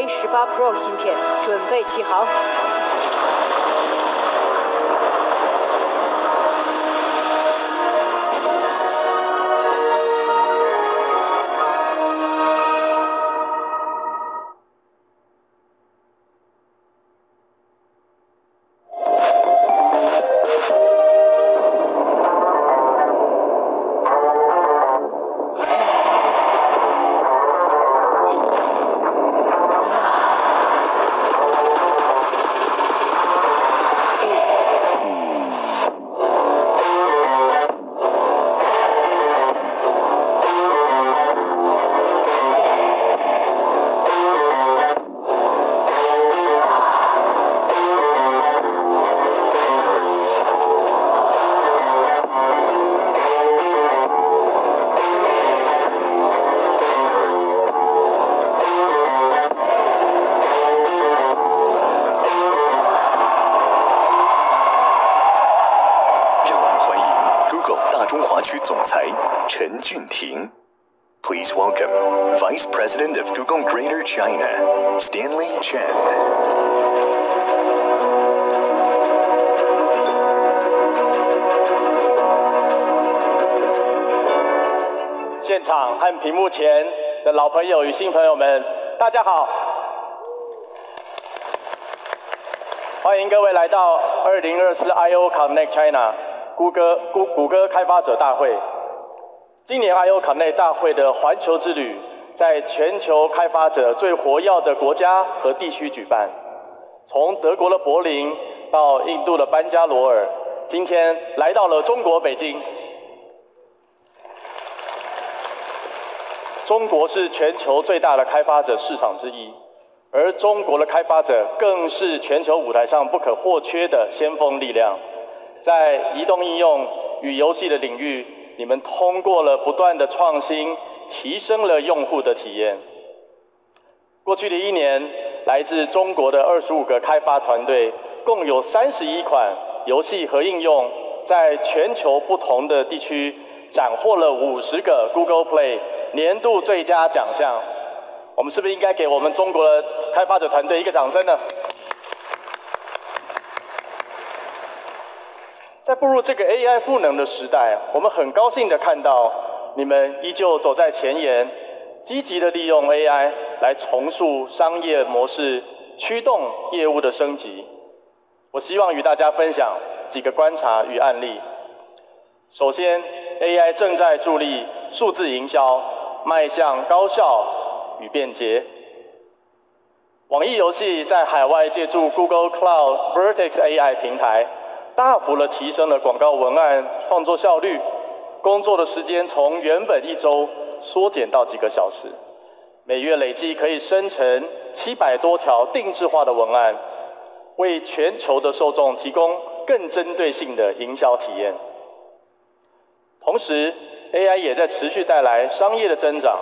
A 十八 Pro 芯片准备起航。屏幕前的老朋友与新朋友们，大家好！欢迎各位来到二零二四 I/O Connect China 谷歌谷谷歌开发者大会。今年 I/O Connect 大会的环球之旅，在全球开发者最活跃的国家和地区举办，从德国的柏林到印度的班加罗尔，今天来到了中国北京。中国是全球最大的开发者市场之一，而中国的开发者更是全球舞台上不可或缺的先锋力量。在移动应用与游戏的领域，你们通过了不断的创新，提升了用户的体验。过去的一年，来自中国的二十五个开发团队，共有三十一款游戏和应用，在全球不同的地区斩获了五十个 Google Play 年度最佳奖项。我们是不是应该给我们中国的开发者团队一个掌声呢？在步入这个 AI 赋能的时代，我们很高兴的看到你们依旧走在前沿，积极的利用 AI 来重塑商业模式，驱动业务的升级。我希望与大家分享几个观察与案例。首先，AI 正在助力数字营销迈向高效与便捷。网易游戏在海外借助 Google Cloud Vertex AI 平台，大幅的提升了广告文案创作效率，工作的时间从原本一周缩减到几个小时，每月累计可以生成七百多条定制化的文案，为全球的受众提供更针对性的营销体验。同时，AI 也在持续带来商业的增长。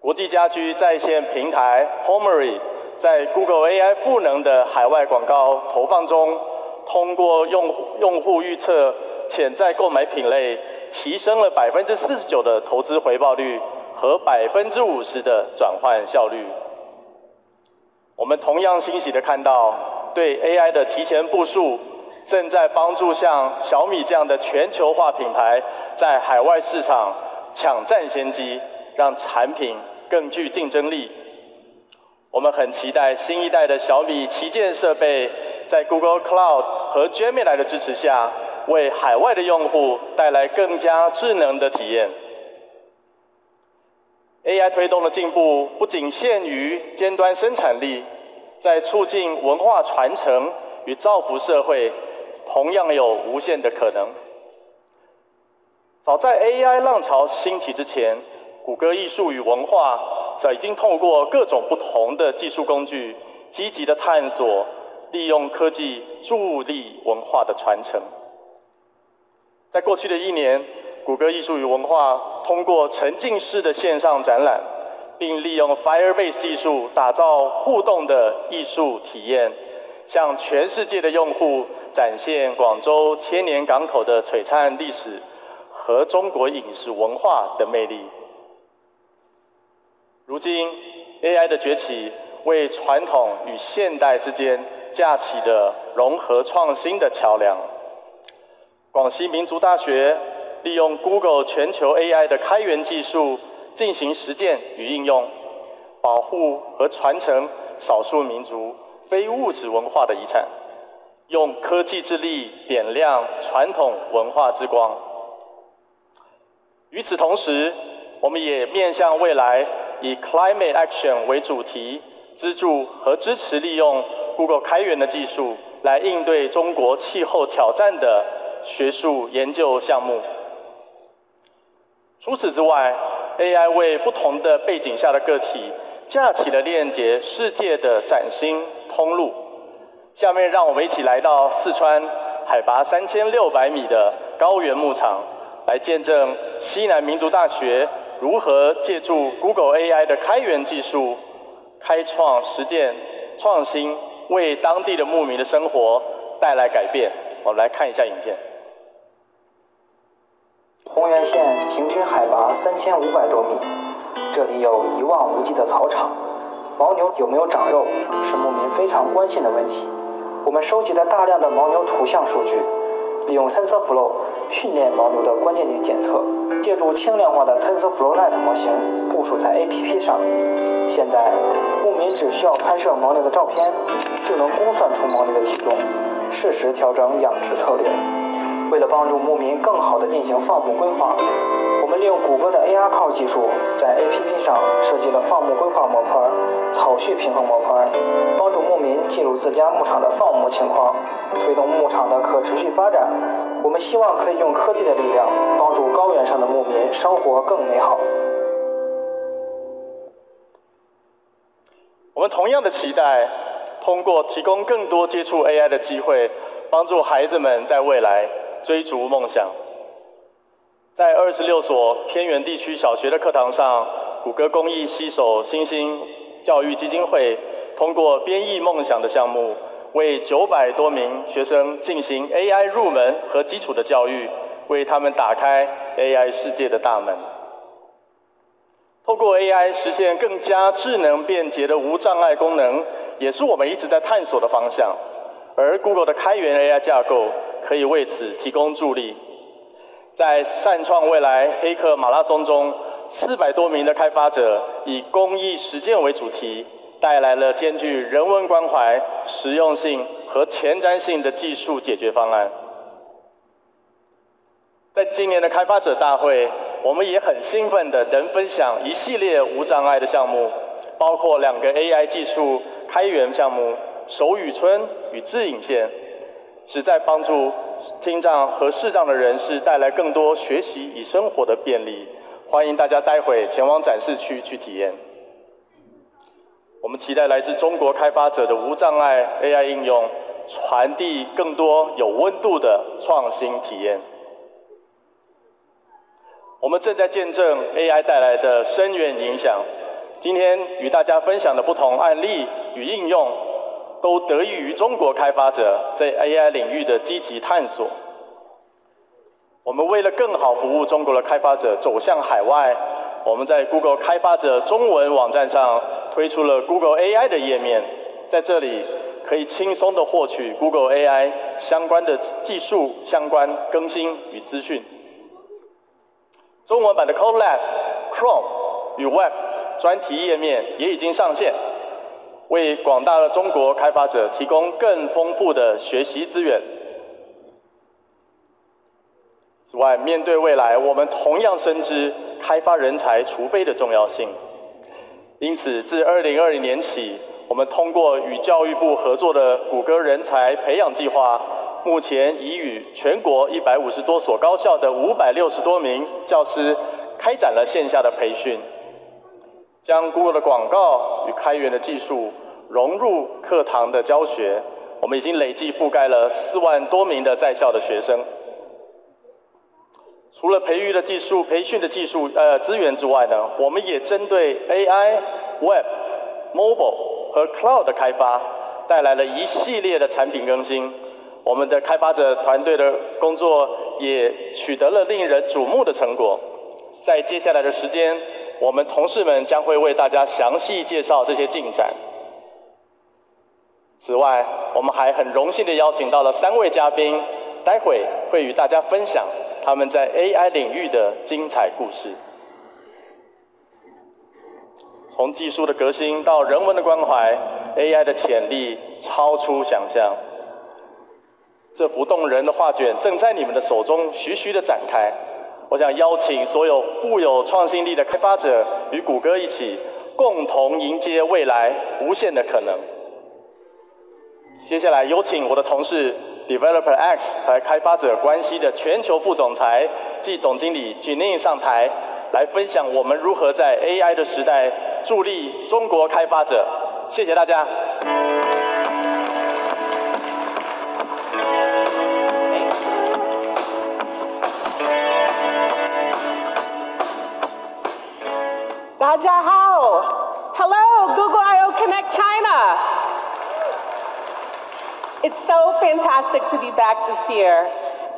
国际家居在线平台 Homery 在 Google AI 赋能的海外广告投放中，通过用户用户预测潜在购买品类，提升了百分之四十九的投资回报率和百分之五十的转换效率。我们同样欣喜的看到，对 AI 的提前部署，正在帮助像小米这样的全球化品牌在海外市场抢占先机，让产品更具竞争力。我们很期待新一代的小米旗舰设备，在 Google Cloud 和 Gemini 的支持下，为海外的用户带来更加智能的体验。AI 推动的进步不仅限于尖端生产力，在促进文化传承与造福社会，同样有无限的可能。早在 AI 浪潮兴起之前，谷歌艺术与文化早已经透过各种不同的技术工具，积极的探索利用科技助力文化的传承。在过去的一年，谷歌艺术与文化通过沉浸式的线上展览，并利用 Firebase 技术打造互动的艺术体验，向全世界的用户展现广州千年港口的璀璨历史和中国饮食文化的魅力。如今，AI 的崛起为传统与现代之间架起的融合创新的桥梁。广西民族大学利用 Google 全球 AI 的开源技术进行实践与应用，保护和传承少数民族非物质文化的遗产，用科技之力点亮传统文化之光。与此同时，我们也面向未来，以 Climate Action 为主题，资助和支持利用 Google 开源的技术来应对中国气候挑战的学术研究项目。除此之外，AI 为不同的背景下的个体架起了链接世界的崭新通路。下面让我们一起来到四川海拔三千六百米的高原牧场，来见证西南民族大学如何借助 Google AI 的开源技术，开创实践创新，为当地的牧民的生活带来改变。我们来看一下影片。红原县平均海拔三千五百多米，这里有一望无际的草场。牦牛有没有长肉，是牧民非常关心的问题。我们收集了大量的牦牛图像数据，利用 TensorFlow 训练牦牛的关键点检测，借助轻量化的 TensorFlow Lite 模型部署在 APP 上。现在，牧民只需要拍摄牦牛的照片，就能估算出牦牛的体重，适时调整养殖策略。为了帮助牧民更好地进行放牧规划，利用谷歌的 AR Car 技术，在 APP 上设计了放牧规划模块、草序平衡模块，帮助牧民记录自家牧场的放牧情况，推动牧场的可持续发展。我们希望可以用科技的力量，帮助高原上的牧民生活更美好。我们同样的期待，通过提供更多接触 AI 的机会，帮助孩子们在未来。追逐梦想，在二十六所偏远地区小学的课堂上，谷歌公益携手新兴教育基金会，通过编译梦想的项目，为九百多名学生进行 AI 入门和基础的教育，为他们打开 AI 世界的大门。透过 AI 实现更加智能便捷的无障碍功能，也是我们一直在探索的方向。而 Google 的开源 AI 架构。可以为此提供助力。在善创未来黑客马拉松中，四百多名的开发者以公益实践为主题，带来了兼具人文关怀、实用性和前瞻性的技术解决方案。在今年的开发者大会，我们也很兴奋的能分享一系列无障碍的项目，包括两个 AI 技术开源项目——手语村与智影线。旨在帮助听障和视障的人士带来更多学习与生活的便利。欢迎大家待会前往展示区去体验。我们期待来自中国开发者的无障碍 AI 应用，传递更多有温度的创新体验。我们正在见证 AI 带来的深远影响。今天与大家分享的不同案例与应用。都得益于中国开发者在 AI 领域的积极探索。我们为了更好服务中国的开发者走向海外，我们在 Google 开发者中文网站上推出了 Google AI 的页面，在这里可以轻松的获取 Google AI 相关的技术相关更新与资讯。中文版的 CodeLab Chrome 与 Web 专题页面也已经上线。为广大的中国开发者提供更丰富的学习资源。此外，面对未来，我们同样深知开发人才储备的重要性。因此，自2020年起，我们通过与教育部合作的谷歌人才培养计划，目前已与全国150多所高校的560多名教师开展了线下的培训。将 Google 的广告与开源的技术融入课堂的教学，我们已经累计覆盖了四万多名的在校的学生。除了培育的技术、培训的技术呃资源之外呢，我们也针对 AI、Web、Mobile 和 Cloud 的开发，带来了一系列的产品更新。我们的开发者团队的工作也取得了令人瞩目的成果。在接下来的时间。我们同事们将会为大家详细介绍这些进展。此外，我们还很荣幸的邀请到了三位嘉宾，待会会与大家分享他们在 AI 领域的精彩故事。从技术的革新到人文的关怀，AI 的潜力超出想象。这幅动人的画卷正在你们的手中徐徐的展开。我想邀请所有富有创新力的开发者与谷歌一起，共同迎接未来无限的可能。接下来有请我的同事 Developer X 和开发者关系的全球副总裁暨总经理 Janine 上台，来分享我们如何在 AI 的时代助力中国开发者。谢谢大家。Daja Hao. Hello, Google I.O. Connect China. It's so fantastic to be back this year.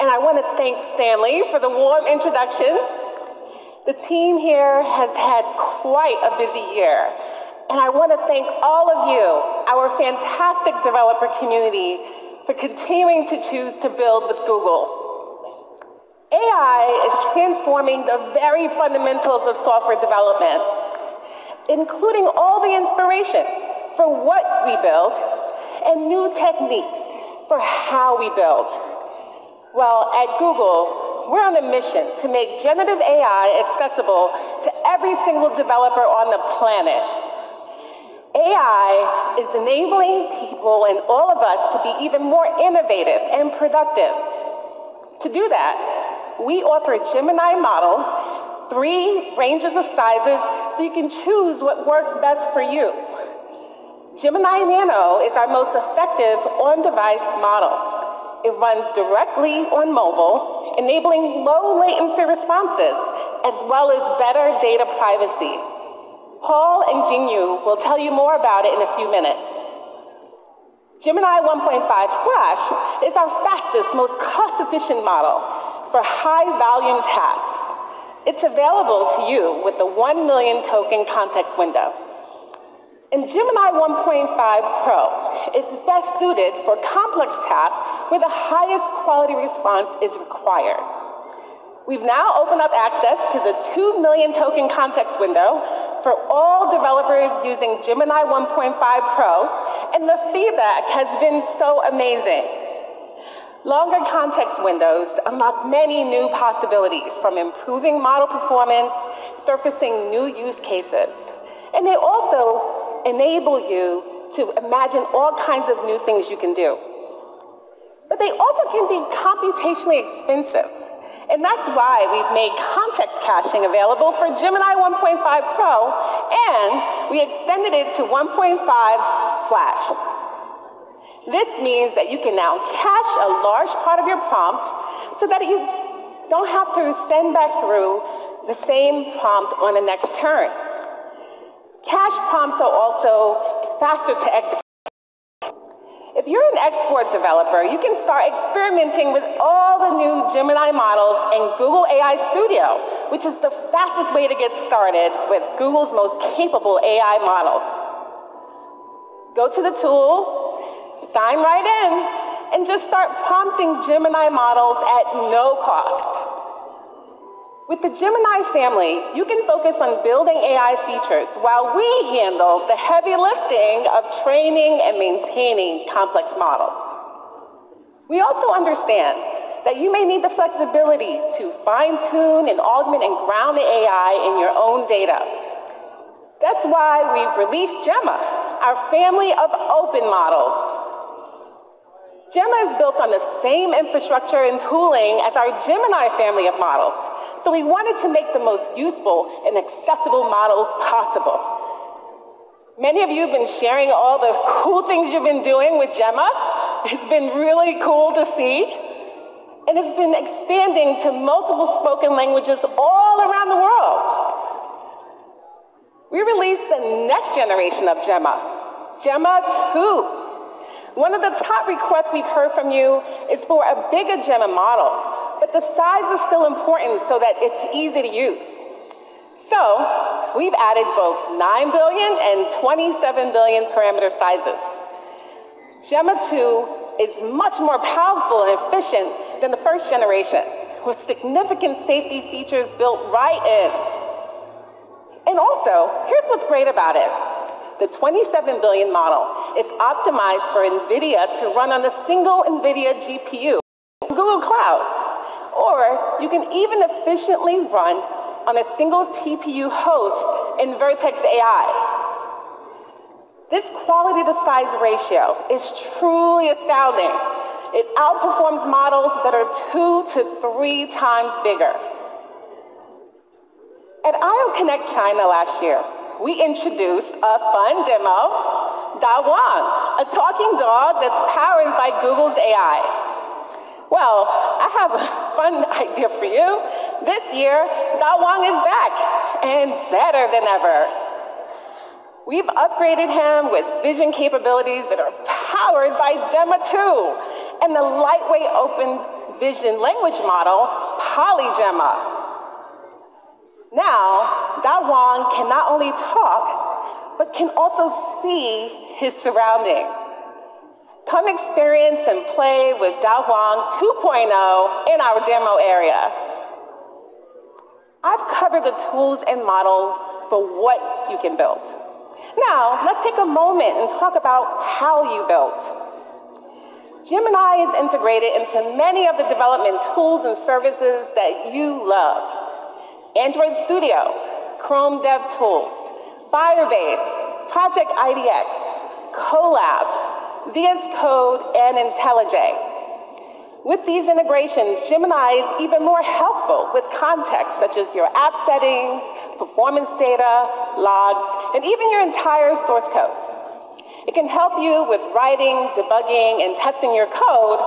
And I want to thank Stanley for the warm introduction. The team here has had quite a busy year. And I want to thank all of you, our fantastic developer community, for continuing to choose to build with Google. AI is transforming the very fundamentals of software development, including all the inspiration for what we build and new techniques for how we build. Well, at Google, we're on a mission to make generative AI accessible to every single developer on the planet. AI is enabling people and all of us to be even more innovative and productive. To do that, we offer Gemini models, three ranges of sizes, so you can choose what works best for you. Gemini Nano is our most effective on-device model. It runs directly on mobile, enabling low latency responses, as well as better data privacy. Paul and Jingyu will tell you more about it in a few minutes. Gemini 1.5 Flash is our fastest, most cost-efficient model for high volume tasks. It's available to you with the 1 million token context window. And Gemini 1.5 Pro is best suited for complex tasks where the highest quality response is required. We've now opened up access to the 2 million token context window for all developers using Gemini 1.5 Pro, and the feedback has been so amazing. Longer context windows unlock many new possibilities from improving model performance, surfacing new use cases. And they also enable you to imagine all kinds of new things you can do. But they also can be computationally expensive. And that's why we've made context caching available for Gemini 1.5 Pro, and we extended it to 1.5 Flash. This means that you can now cache a large part of your prompt so that you don't have to send back through the same prompt on the next turn. Cache prompts are also faster to execute. If you're an export developer, you can start experimenting with all the new Gemini models in Google AI Studio, which is the fastest way to get started with Google's most capable AI models. Go to the tool, sign right in, and just start prompting Gemini models at no cost. With the Gemini family, you can focus on building AI features while we handle the heavy lifting of training and maintaining complex models. We also understand that you may need the flexibility to fine tune and augment and ground the AI in your own data. That's why we've released Gemma, our family of open models Gemma is built on the same infrastructure and tooling as our Gemini family of models, so we wanted to make the most useful and accessible models possible. Many of you have been sharing all the cool things you've been doing with Gemma. It's been really cool to see. And it's been expanding to multiple spoken languages all around the world. We released the next generation of Gemma, Gemma 2. One of the top requests we've heard from you is for a bigger Gemma model, but the size is still important so that it's easy to use. So we've added both 9 billion and 27 billion parameter sizes. Gemma 2 is much more powerful and efficient than the first generation, with significant safety features built right in. And also, here's what's great about it. The 27 billion model is optimized for NVIDIA to run on a single NVIDIA GPU, Google Cloud. Or you can even efficiently run on a single TPU host in Vertex AI. This quality to size ratio is truly astounding. It outperforms models that are two to three times bigger. At IO Connect China last year, we introduced a fun demo, Dawang, a talking dog that's powered by Google's AI. Well, I have a fun idea for you. This year, Dawang is back and better than ever. We've upgraded him with vision capabilities that are powered by Gemma 2 and the lightweight open vision language model, PaliGemma. Now, Dawang can not only talk, but can also see his surroundings. Come experience and play with Dawang 2.0 in our demo area. I've covered the tools and model for what you can build. Now, let's take a moment and talk about how you built. Gemini is integrated into many of the development tools and services that you love. Android Studio, Chrome DevTools, Firebase, Project IDX, Colab, VS Code, and IntelliJ. With these integrations, Gemini is even more helpful with context such as your app settings, performance data, logs, and even your entire source code. It can help you with writing, debugging, and testing your code,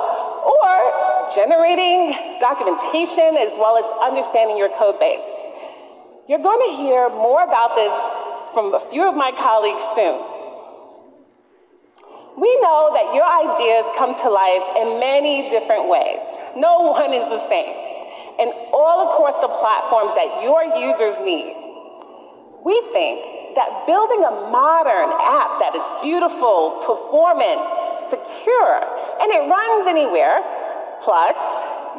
or generating documentation as well as understanding your code base. You're going to hear more about this from a few of my colleagues soon. We know that your ideas come to life in many different ways. No one is the same, and all across the platforms that your users need. We think that building a modern app that is beautiful, performant, secure, and it runs anywhere, plus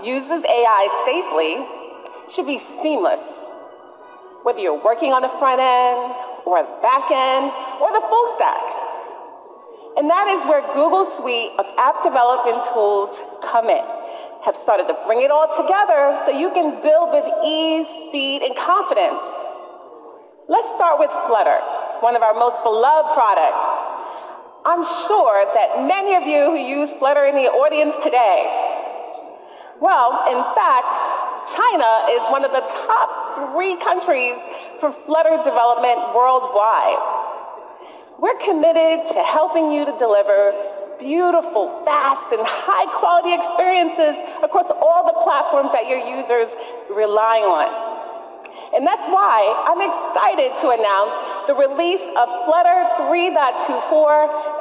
uses AI safely, should be seamless. Whether you're working on the front end, or the back end, or the full stack. And that is where Google Suite of app development tools come in. Have started to bring it all together so you can build with ease, speed, and confidence. Let's start with Flutter, one of our most beloved products. I'm sure that many of you who use Flutter in the audience today. Well, in fact, China is one of the top three countries for Flutter development worldwide. We're committed to helping you to deliver beautiful, fast, and high quality experiences across all the platforms that your users rely on. And that's why I'm excited to announce the release of Flutter 3.24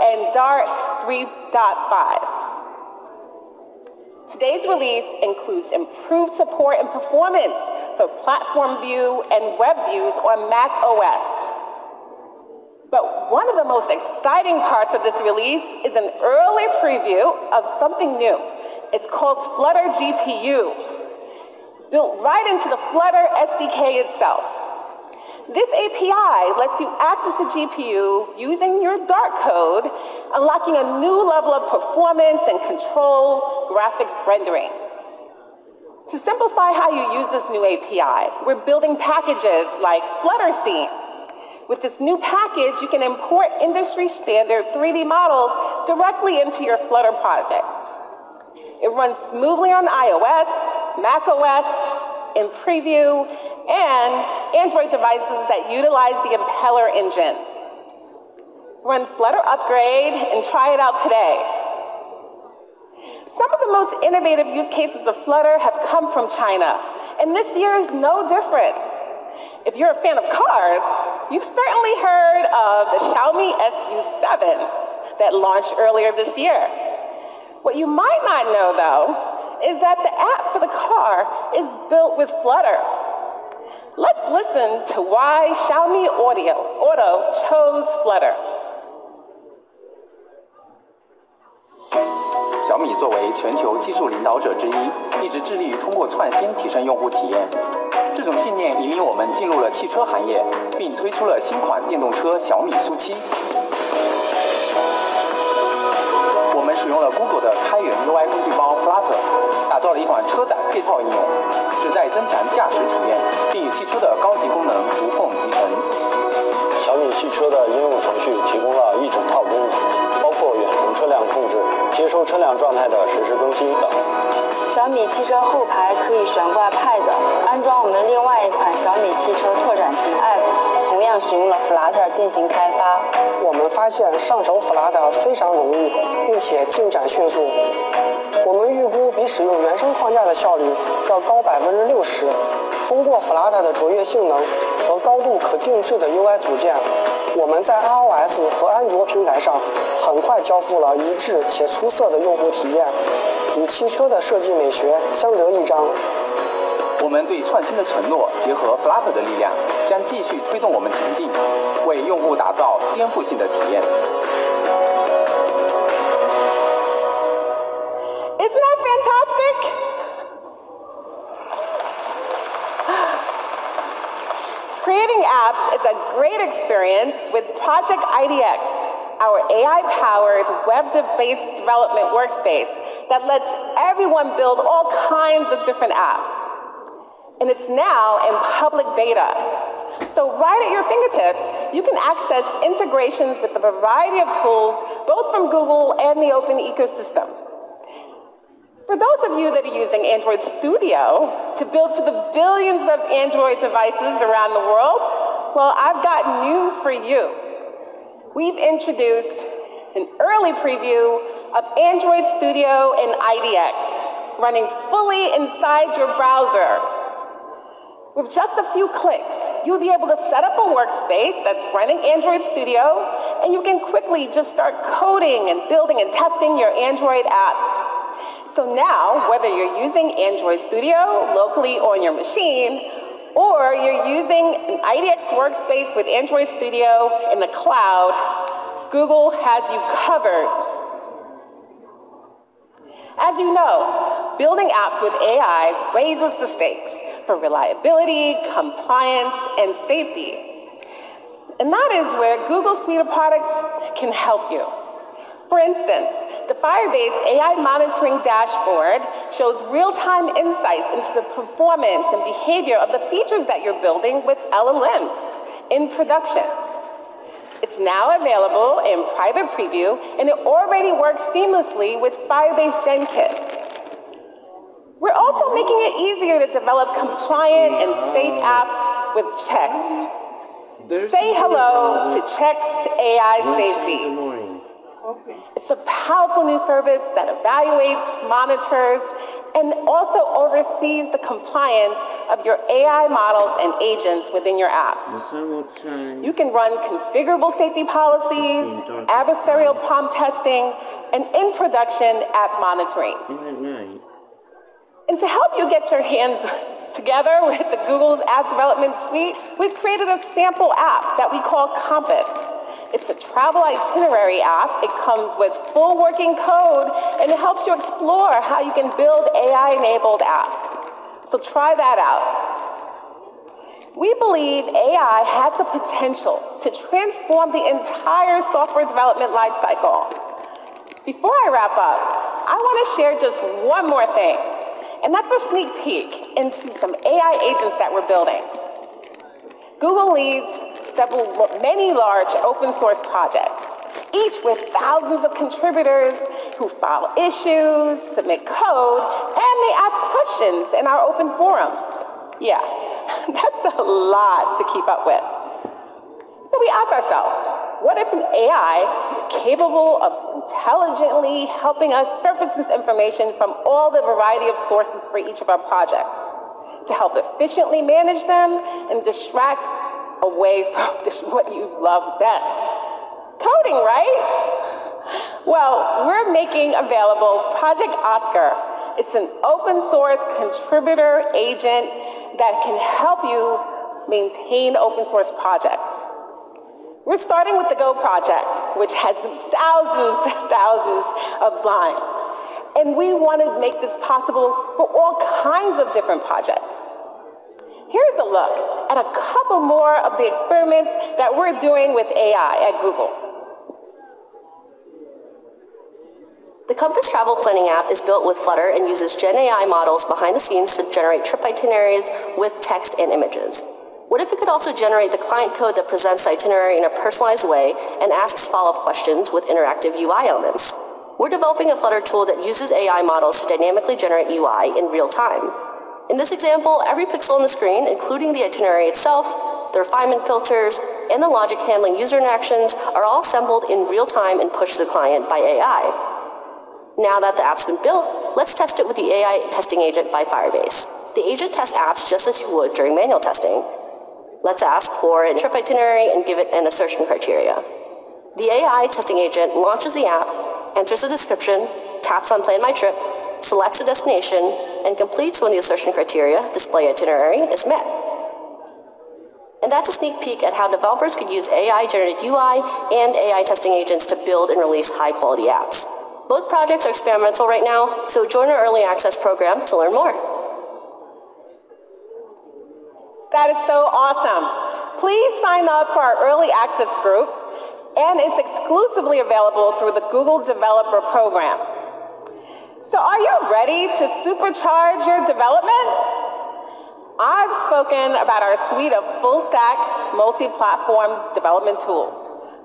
and Dart 3.5. Today's release includes improved support and performance for platform view and web views on Mac OS but one of the most exciting parts of this release is an early preview of something new. It's called Flutter GPU, built right into the Flutter SDK itself. This API lets you access the GPU using your Dart code, unlocking a new level of performance and control graphics rendering. To simplify how you use this new API, we're building packages like Flutter Scene, with this new package, you can import industry standard 3D models directly into your Flutter projects. It runs smoothly on iOS, macOS, in preview, and Android devices that utilize the Impeller engine. Run Flutter Upgrade and try it out today. Some of the most innovative use cases of Flutter have come from China, and this year is no different. If you're a fan of cars, you've certainly heard of the Xiaomi SU7 that launched earlier this year. What you might not know, though, is that the app for the car is built with Flutter. Let's listen to why Xiaomi Audio Auto chose Flutter. 小米作为全球技术领导者之一，一直致力于通过创新提升用户体验。这种信念引领我们进入了汽车行业，并推出了新款电动车小米速七。 使用了 Google 的开源 UI 工具包 Flutter，打造了一款车载配套应用，旨在增强驾驶体验，并与汽车的高级功能无缝集成。小米汽车的应用程序提供了一整套功能，包括远程车辆控制、接收车辆状态的实时更新等。小米汽车后排可以悬挂 Pad，安装我们另外一款小米汽车拓展屏 App，同样使用了 Flutter 进行开发。我们发现上手 Flutter 非常容易，并且进展迅速。我们预估比使用原生框架的效率要高百分之六十。通过 Flutter 的卓越性能和高度可定制的 UI 组件，我们在 iOS 和安卓平台上很快交付了一致且出色的用户体验，与汽车的设计美学相得益彰。我们对创新的承诺结合 Flutter 的力量，将继续推动我们前进，为用户打造颠覆性的体验。Isn't that fantastic? Creating apps is a great experience with Project IDX, our AI-powered web-based development workspace that lets everyone build all kinds of different apps. And it's now in public beta. So right at your fingertips, you can access integrations with a variety of tools, both from Google and the open ecosystem. For those of you that are using Android Studio to build for the billions of Android devices around the world, well, I've got news for you. We've introduced an early preview of Android Studio and IDX running fully inside your browser. With just a few clicks, you'll be able to set up a workspace that's running Android Studio, and you can quickly just start coding and building and testing your Android apps. So now, whether you're using Android Studio locally on your machine, or you're using an IDX workspace with Android Studio in the cloud, Google has you covered. As you know, building apps with AI raises the stakes for reliability, compliance, and safety. And that is where Google Suite of products can help you. For instance, the Firebase AI monitoring dashboard shows real-time insights into the performance and behavior of the features that you're building with LLMs in production. It's now available in private preview, and it already works seamlessly with Firebase GenKit. We're also making it easier to develop compliant and safe apps with checks. Say hello to Checks AI Safety. It's a powerful new service that evaluates, monitors, and also oversees the compliance of your AI models and agents within your apps. You can run configurable safety policies, adversarial prompt testing, and in production app monitoring. And to help you get your hands together with the Google's App Development Suite, we've created a sample app that we call Compass. It's a travel itinerary app. It comes with full working code and it helps you explore how you can build AI enabled apps. So try that out. We believe AI has the potential to transform the entire software development lifecycle. Before I wrap up, I want to share just one more thing, and that's a sneak peek into some AI agents that we're building. Google leads several, many large open source projects, each with thousands of contributors who file issues, submit code, and they ask questions in our open forums. Yeah, that's a lot to keep up with. So we ask ourselves, what if an AI capable of intelligently helping us surface this information from all the variety of sources for each of our projects to help efficiently manage them and distract away from what you love best. Coding, right? Well, we're making available Project Oscar. It's an open source contributor agent that can help you maintain open source projects. We're starting with the Go project, which has thousands and thousands of lines. And we want to make this possible for all kinds of different projects. Here's a look at a couple more of the experiments that we're doing with AI at Google. The Compass Travel Planning app is built with Flutter and uses Gen AI models behind the scenes to generate trip itineraries with text and images. What if it could also generate the client code that presents the itinerary in a personalized way and asks follow-up questions with interactive UI elements? We're developing a Flutter tool that uses AI models to dynamically generate UI in real time. In this example, every pixel on the screen, including the itinerary itself, the refinement filters, and the logic handling user interactions are all assembled in real time and pushed to the client by AI. Now that the app's been built, let's test it with the AI testing agent by Firebase. The agent tests apps just as you would during manual testing. Let's ask for a trip itinerary and give it an assertion criteria. The AI testing agent launches the app, enters the description, taps on Plan My Trip, selects a destination, and completes when the assertion criteria, display itinerary, is met. And that's a sneak peek at how developers could use AI generated UI and AI testing agents to build and release high quality apps. Both projects are experimental right now, so join our early access program to learn more. That is so awesome. Please sign up for our early access group, and it's exclusively available through the Google Developer Program. So, are you ready to supercharge your development? I've spoken about our suite of full stack, multi platform development tools.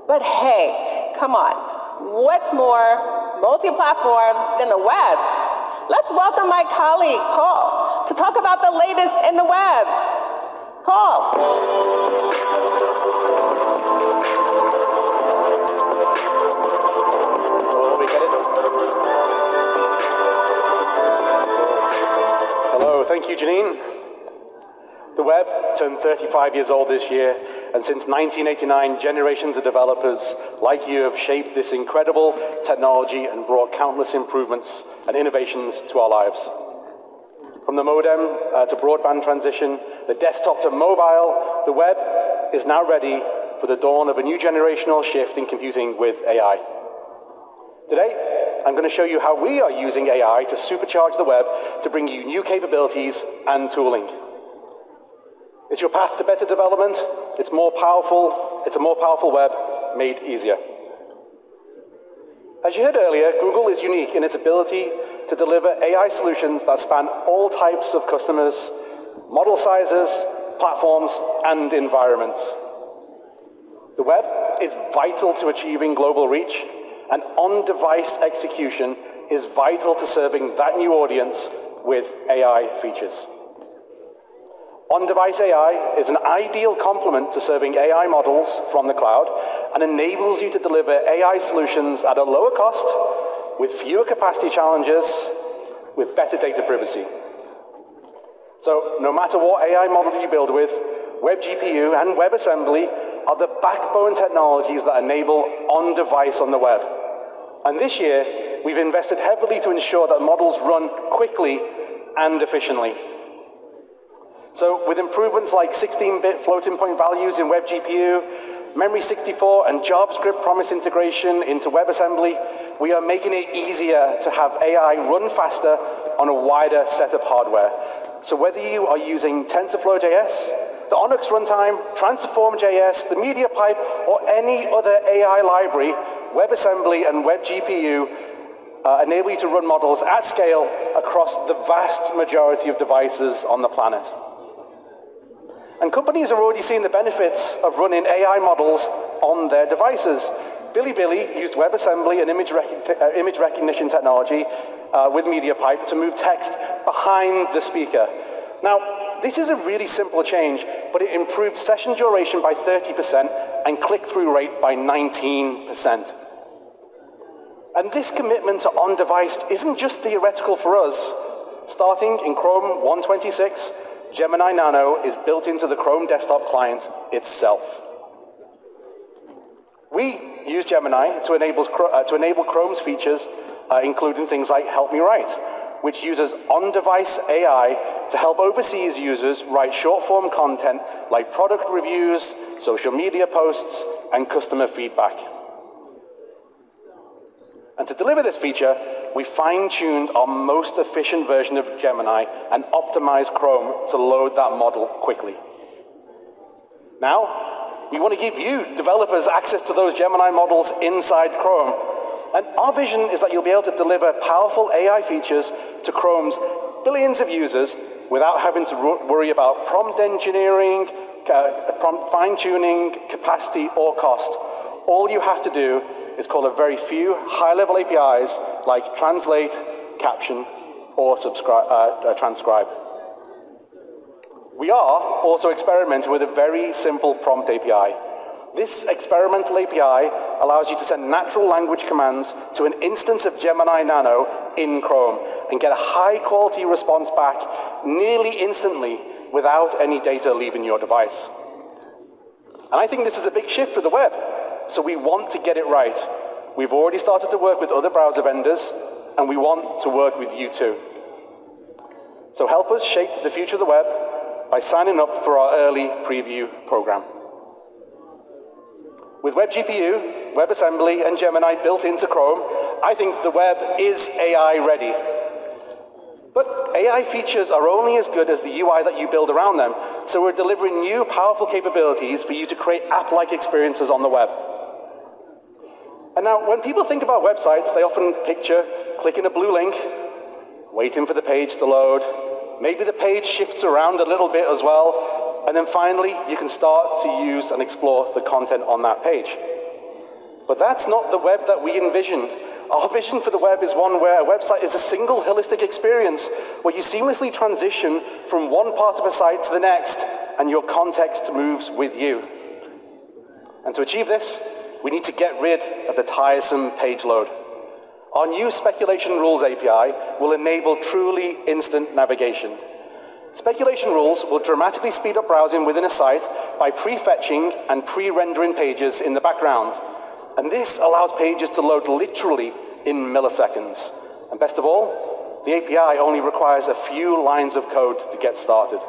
But hey, come on, what's more multi-platform than the web. Let's welcome my colleague, Paul, to talk about the latest in the web. Hello, thank you, Janine. The web turned 35 years old this year, and since 1989, generations of developers like you have shaped this incredible technology and brought countless improvements and innovations to our lives. From the modem uh, to broadband transition, the desktop to mobile, the web is now ready for the dawn of a new generational shift in computing with AI. Today, I'm going to show you how we are using AI to supercharge the web to bring you new capabilities and tooling. It's your path to better development. It's more powerful. It's a more powerful web made easier. As you heard earlier, Google is unique in its ability to deliver AI solutions that span all types of customers, model sizes, platforms, and environments. The web is vital to achieving global reach, and on-device execution is vital to serving that new audience with AI features. On-device AI is an ideal complement to serving AI models from the cloud and enables you to deliver AI solutions at a lower cost, with fewer capacity challenges, with better data privacy. So no matter what AI model you build with, WebGPU and WebAssembly are the backbone technologies that enable on-device on the web. And this year, we've invested heavily to ensure that models run quickly and efficiently. So with improvements like 16-bit floating point values in WebGPU, Memory 64 and JavaScript promise integration into WebAssembly, we are making it easier to have AI run faster on a wider set of hardware. So whether you are using TensorFlow.js, the ONNX runtime, Transform.js, the MediaPipe, or any other AI library, WebAssembly and WebGPU uh, enable you to run models at scale across the vast majority of devices on the planet. And companies are already seeing the benefits of running AI models on their devices. Bilibili used WebAssembly and image, rec uh, image recognition technology uh, with MediaPipe to move text behind the speaker. Now, this is a really simple change, but it improved session duration by 30% and click-through rate by 19%. And this commitment to on-device isn't just theoretical for us. Starting in Chrome 126, Gemini Nano is built into the Chrome desktop client itself. We use Gemini to enable, uh, to enable Chrome's features, uh, including things like Help Me Write, which uses on-device AI to help overseas users write short-form content like product reviews, social media posts, and customer feedback. And to deliver this feature, we fine-tuned our most efficient version of Gemini and optimized Chrome to load that model quickly. Now, we want to give you, developers, access to those Gemini models inside Chrome. And our vision is that you'll be able to deliver powerful AI features to Chrome's billions of users without having to worry about prompt engineering, uh, prompt fine-tuning, capacity, or cost. All you have to do is call a very few high-level APIs like translate, caption, or uh, uh, transcribe. We are also experimenting with a very simple prompt API. This experimental API allows you to send natural language commands to an instance of Gemini Nano in Chrome and get a high quality response back nearly instantly without any data leaving your device. And I think this is a big shift for the web, so we want to get it right. We've already started to work with other browser vendors, and we want to work with you too. So help us shape the future of the web by signing up for our early preview program. With WebGPU, WebAssembly, and Gemini built into Chrome, I think the web is AI ready. But AI features are only as good as the UI that you build around them, so we're delivering new powerful capabilities for you to create app-like experiences on the web. And now, when people think about websites, they often picture clicking a blue link, waiting for the page to load, Maybe the page shifts around a little bit as well, and then finally you can start to use and explore the content on that page. But that's not the web that we envision. Our vision for the web is one where a website is a single holistic experience where you seamlessly transition from one part of a site to the next and your context moves with you. And to achieve this, we need to get rid of the tiresome page load. Our new Speculation Rules API will enable truly instant navigation. Speculation rules will dramatically speed up browsing within a site by prefetching and pre-rendering pages in the background. And this allows pages to load literally in milliseconds. And best of all, the API only requires a few lines of code to get started.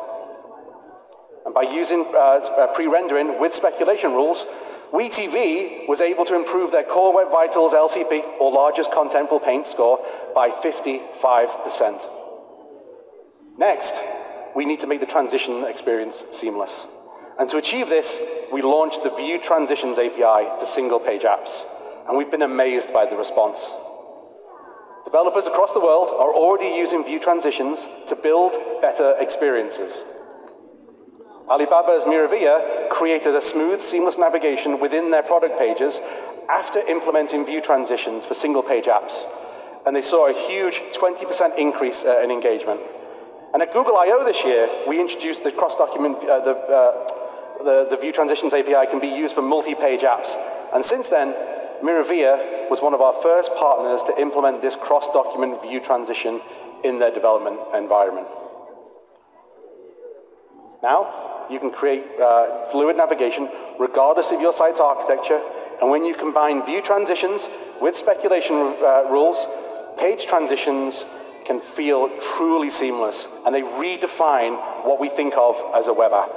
And by using uh, uh pre-rendering with speculation rules, WeTV was able to improve their Core Web Vitals LCP, or largest contentful paint score, by 55%. Next, we need to make the transition experience seamless. And to achieve this, we launched the View Transitions API for single-page apps, and we've been amazed by the response. Developers across the world are already using View Transitions to build better experiences. Alibaba's Miravia created a smooth, seamless navigation within their product pages after implementing view transitions for single-page apps. And they saw a huge 20% increase uh, in engagement. And at Google I.O. this year, we introduced the cross-document, uh, the, uh, the, the View Transitions API can be used for multi-page apps. And since then, Miravia was one of our first partners to implement this cross-document view transition in their development environment. Now, you can create uh, fluid navigation regardless of your site's architecture. And when you combine view transitions with speculation uh, rules, page transitions can feel truly seamless. And they redefine what we think of as a web app.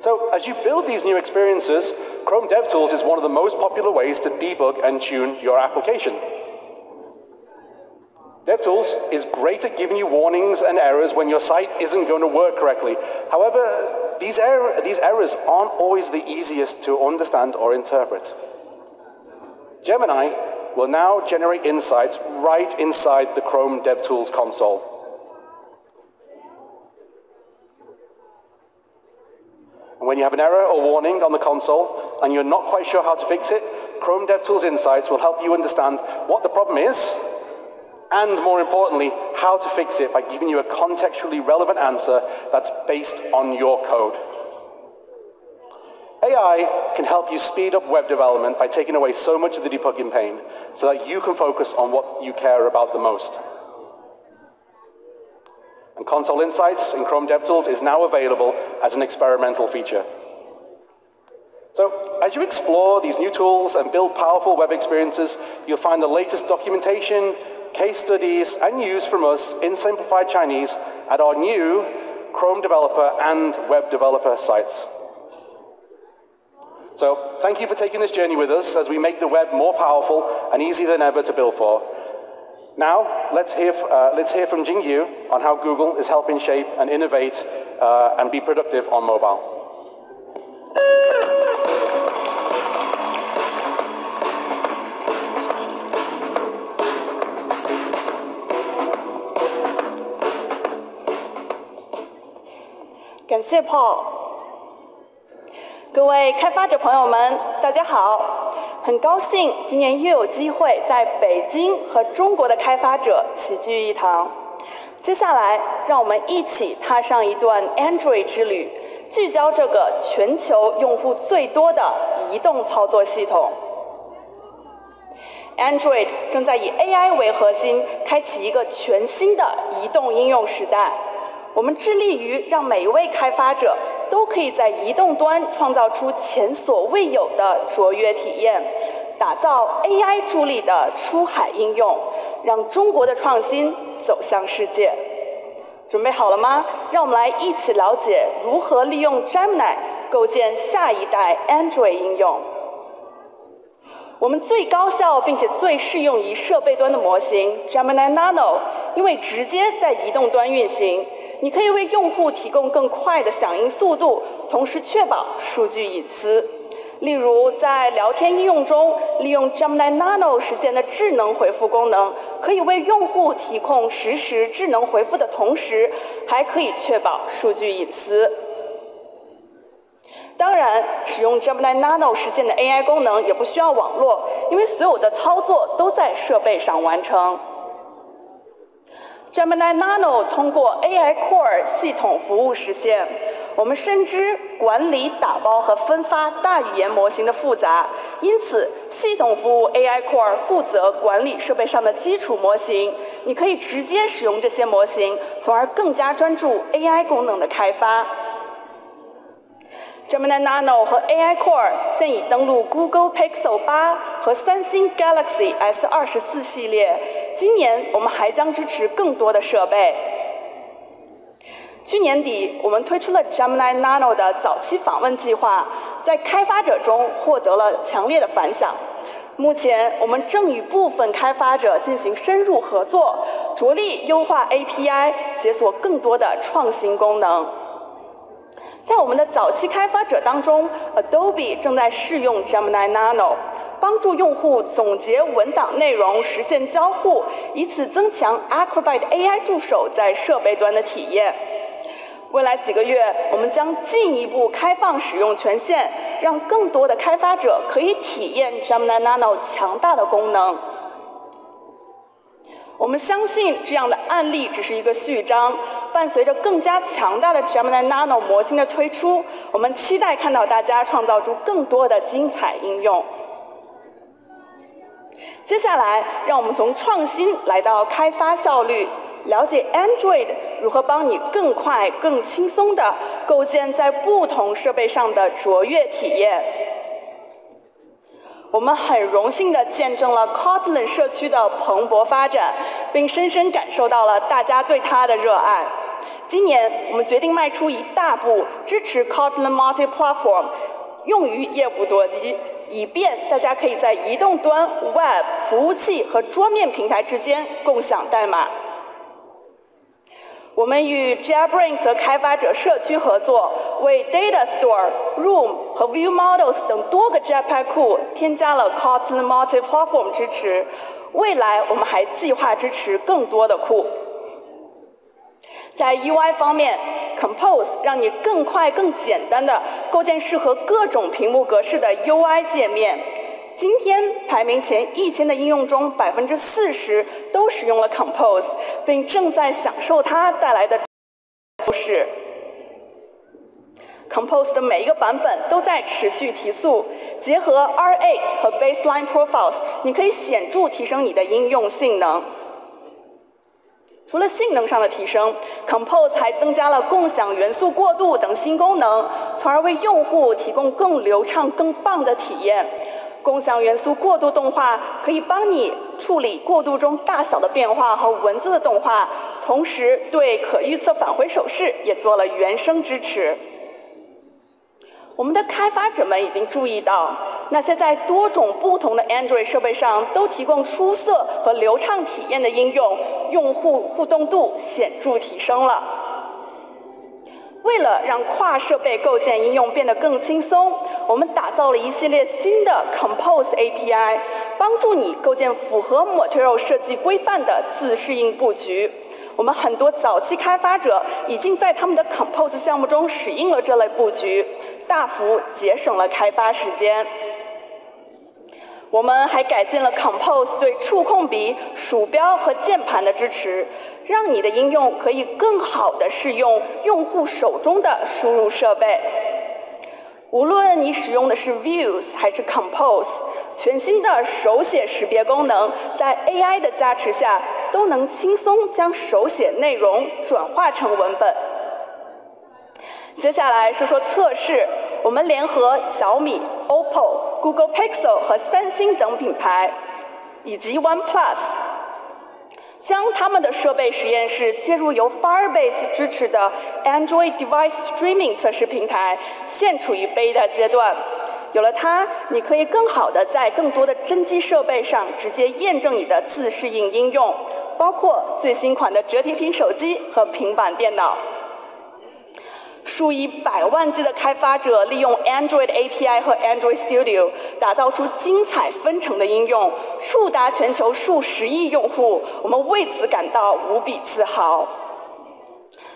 So as you build these new experiences, Chrome DevTools is one of the most popular ways to debug and tune your application. DevTools is great at giving you warnings and errors when your site isn't going to work correctly. However, these, er these errors aren't always the easiest to understand or interpret. Gemini will now generate insights right inside the Chrome DevTools console. And when you have an error or warning on the console and you're not quite sure how to fix it, Chrome DevTools Insights will help you understand what the problem is and more importantly, how to fix it by giving you a contextually relevant answer that's based on your code. AI can help you speed up web development by taking away so much of the debugging pain so that you can focus on what you care about the most. And Console Insights in Chrome DevTools is now available as an experimental feature. So as you explore these new tools and build powerful web experiences, you'll find the latest documentation, case studies, and news from us in simplified Chinese at our new Chrome developer and web developer sites. So thank you for taking this journey with us as we make the web more powerful and easier than ever to build for. Now, let's hear, uh, let's hear from Jing Yu on how Google is helping shape and innovate uh, and be productive on mobile. 谢 Paul。各位开发者朋友们，大家好！很高兴今年又有机会在北京和中国的开发者齐聚一堂。接下来，让我们一起踏上一段 Android 之旅，聚焦这个全球用户最多的移动操作系统。Android 正在以 AI 为核心，开启一个全新的移动应用时代。我们致力于让每一位开发者都可以在移动端创造出前所未有的卓越体验，打造 AI 助力的出海应用，让中国的创新走向世界。准备好了吗？让我们来一起了解如何利用 Gemini 构建下一代 Android 应用。我们最高效并且最适用于设备端的模型 Gemini Nano，因为直接在移动端运行。你可以为用户提供更快的响应速度，同时确保数据隐私。例如，在聊天应用中，利用 Gemini Nano 实现的智能回复功能，可以为用户提供实时智能回复的同时，还可以确保数据隐私。当然，使用 Gemini Nano 实现的 AI 功能也不需要网络，因为所有的操作都在设备上完成。Gemini Nano 通过 AI Core 系统服务实现。我们深知管理、打包和分发大语言模型的复杂，因此系统服务 AI Core 负责管理设备上的基础模型。你可以直接使用这些模型，从而更加专注 AI 功能的开发。Gemini Nano 和 AI Core 现已登陆 Google Pixel 8和三星 Galaxy S24 系列。今年我们还将支持更多的设备。去年底，我们推出了 Gemini Nano 的早期访问计划，在开发者中获得了强烈的反响。目前，我们正与部分开发者进行深入合作，着力优化 API，解锁更多的创新功能。在我们的早期开发者当中，Adobe 正在试用 Gemini Nano，帮助用户总结文档内容，实现交互，以此增强 Acrobat AI 助手在设备端的体验。未来几个月，我们将进一步开放使用权限，让更多的开发者可以体验 Gemini Nano 强大的功能。我们相信这样的案例只是一个序章，伴随着更加强大的 Gemini Nano 模型的推出，我们期待看到大家创造出更多的精彩应用。接下来，让我们从创新来到开发效率，了解 Android 如何帮你更快、更轻松地构建在不同设备上的卓越体验。我们很荣幸地见证了 Kotlin 社区的蓬勃发展，并深深感受到了大家对它的热爱。今年，我们决定迈出一大步，支持 Kotlin Multi-Platform，用于业务多机，以便大家可以在移动端、Web 服务器和桌面平台之间共享代码。我们与 JetBrains 和开发者社区合作，为 Data Store、Room 和 View Models 等多个 Jetpack 库添加了 Kotlin Multi-Platform 支持。未来我们还计划支持更多的库。在 UI 方面，Compose 让你更快、更简单的构建适合各种屏幕格式的 UI 界面。今天排名前一千的应用中，百分之四十都使用了 Compose，并正在享受它带来的优势。Compose 的每一个版本都在持续提速，结合 R8 和 Baseline Profiles，你可以显著提升你的应用性能。除了性能上的提升，Compose 还增加了共享元素过渡等新功能，从而为用户提供更流畅、更棒的体验。共享元素过渡动画可以帮你处理过渡中大小的变化和文字的动画，同时对可预测返回手势也做了原生支持。我们的开发者们已经注意到，那些在多种不同的 Android 设备上都提供出色和流畅体验的应用，用户互动度显著提升了。为了让跨设备构建应用变得更轻松，我们打造了一系列新的 Compose API，帮助你构建符合 Material 设计规范的自适应布局。我们很多早期开发者已经在他们的 Compose 项目中使用了这类布局，大幅节省了开发时间。我们还改进了 Compose 对触控笔、鼠标和键盘的支持，让你的应用可以更好地适用用户手中的输入设备。无论你使用的是 Views 还是 Compose，全新的手写识别功能在 AI 的加持下，都能轻松将手写内容转化成文本。接下来说说测试，我们联合小米、OPPO、Google Pixel 和三星等品牌，以及 OnePlus，将他们的设备实验室接入由 Firebase 支持的 Android Device Streaming 测试平台，现处于 beta 阶段。有了它，你可以更好地在更多的真机设备上直接验证你的自适应应用，包括最新款的折叠屏手机和平板电脑。数以百万计的开发者利用 Android API 和 Android Studio 打造出精彩纷呈的应用，触达全球数十亿用户。我们为此感到无比自豪。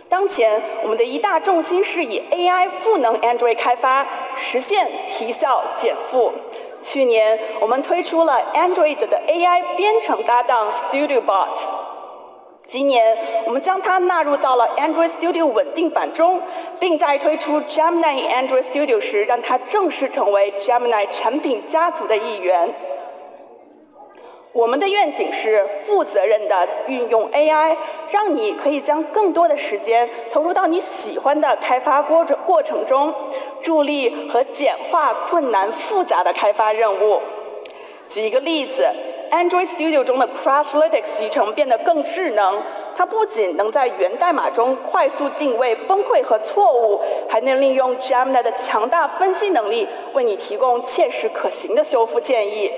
当前，我们的一大重心是以 AI 赋能 Android 开发，实现提效减负。去年，我们推出了 Android 的 AI 编程搭档 StudioBot。今年，我们将它纳入到了 Android Studio 稳定版中，并在推出 Gemini Android Studio 时，让它正式成为 Gemini 产品家族的一员。我们的愿景是负责任的运用 AI，让你可以将更多的时间投入到你喜欢的开发过程过程中，助力和简化困难复杂的开发任务。举一个例子。Android Studio 中的 Crashlytics 集成变得更智能，它不仅能在源代码中快速定位崩溃和错误，还能利用 Gemini 的强大分析能力，为你提供切实可行的修复建议。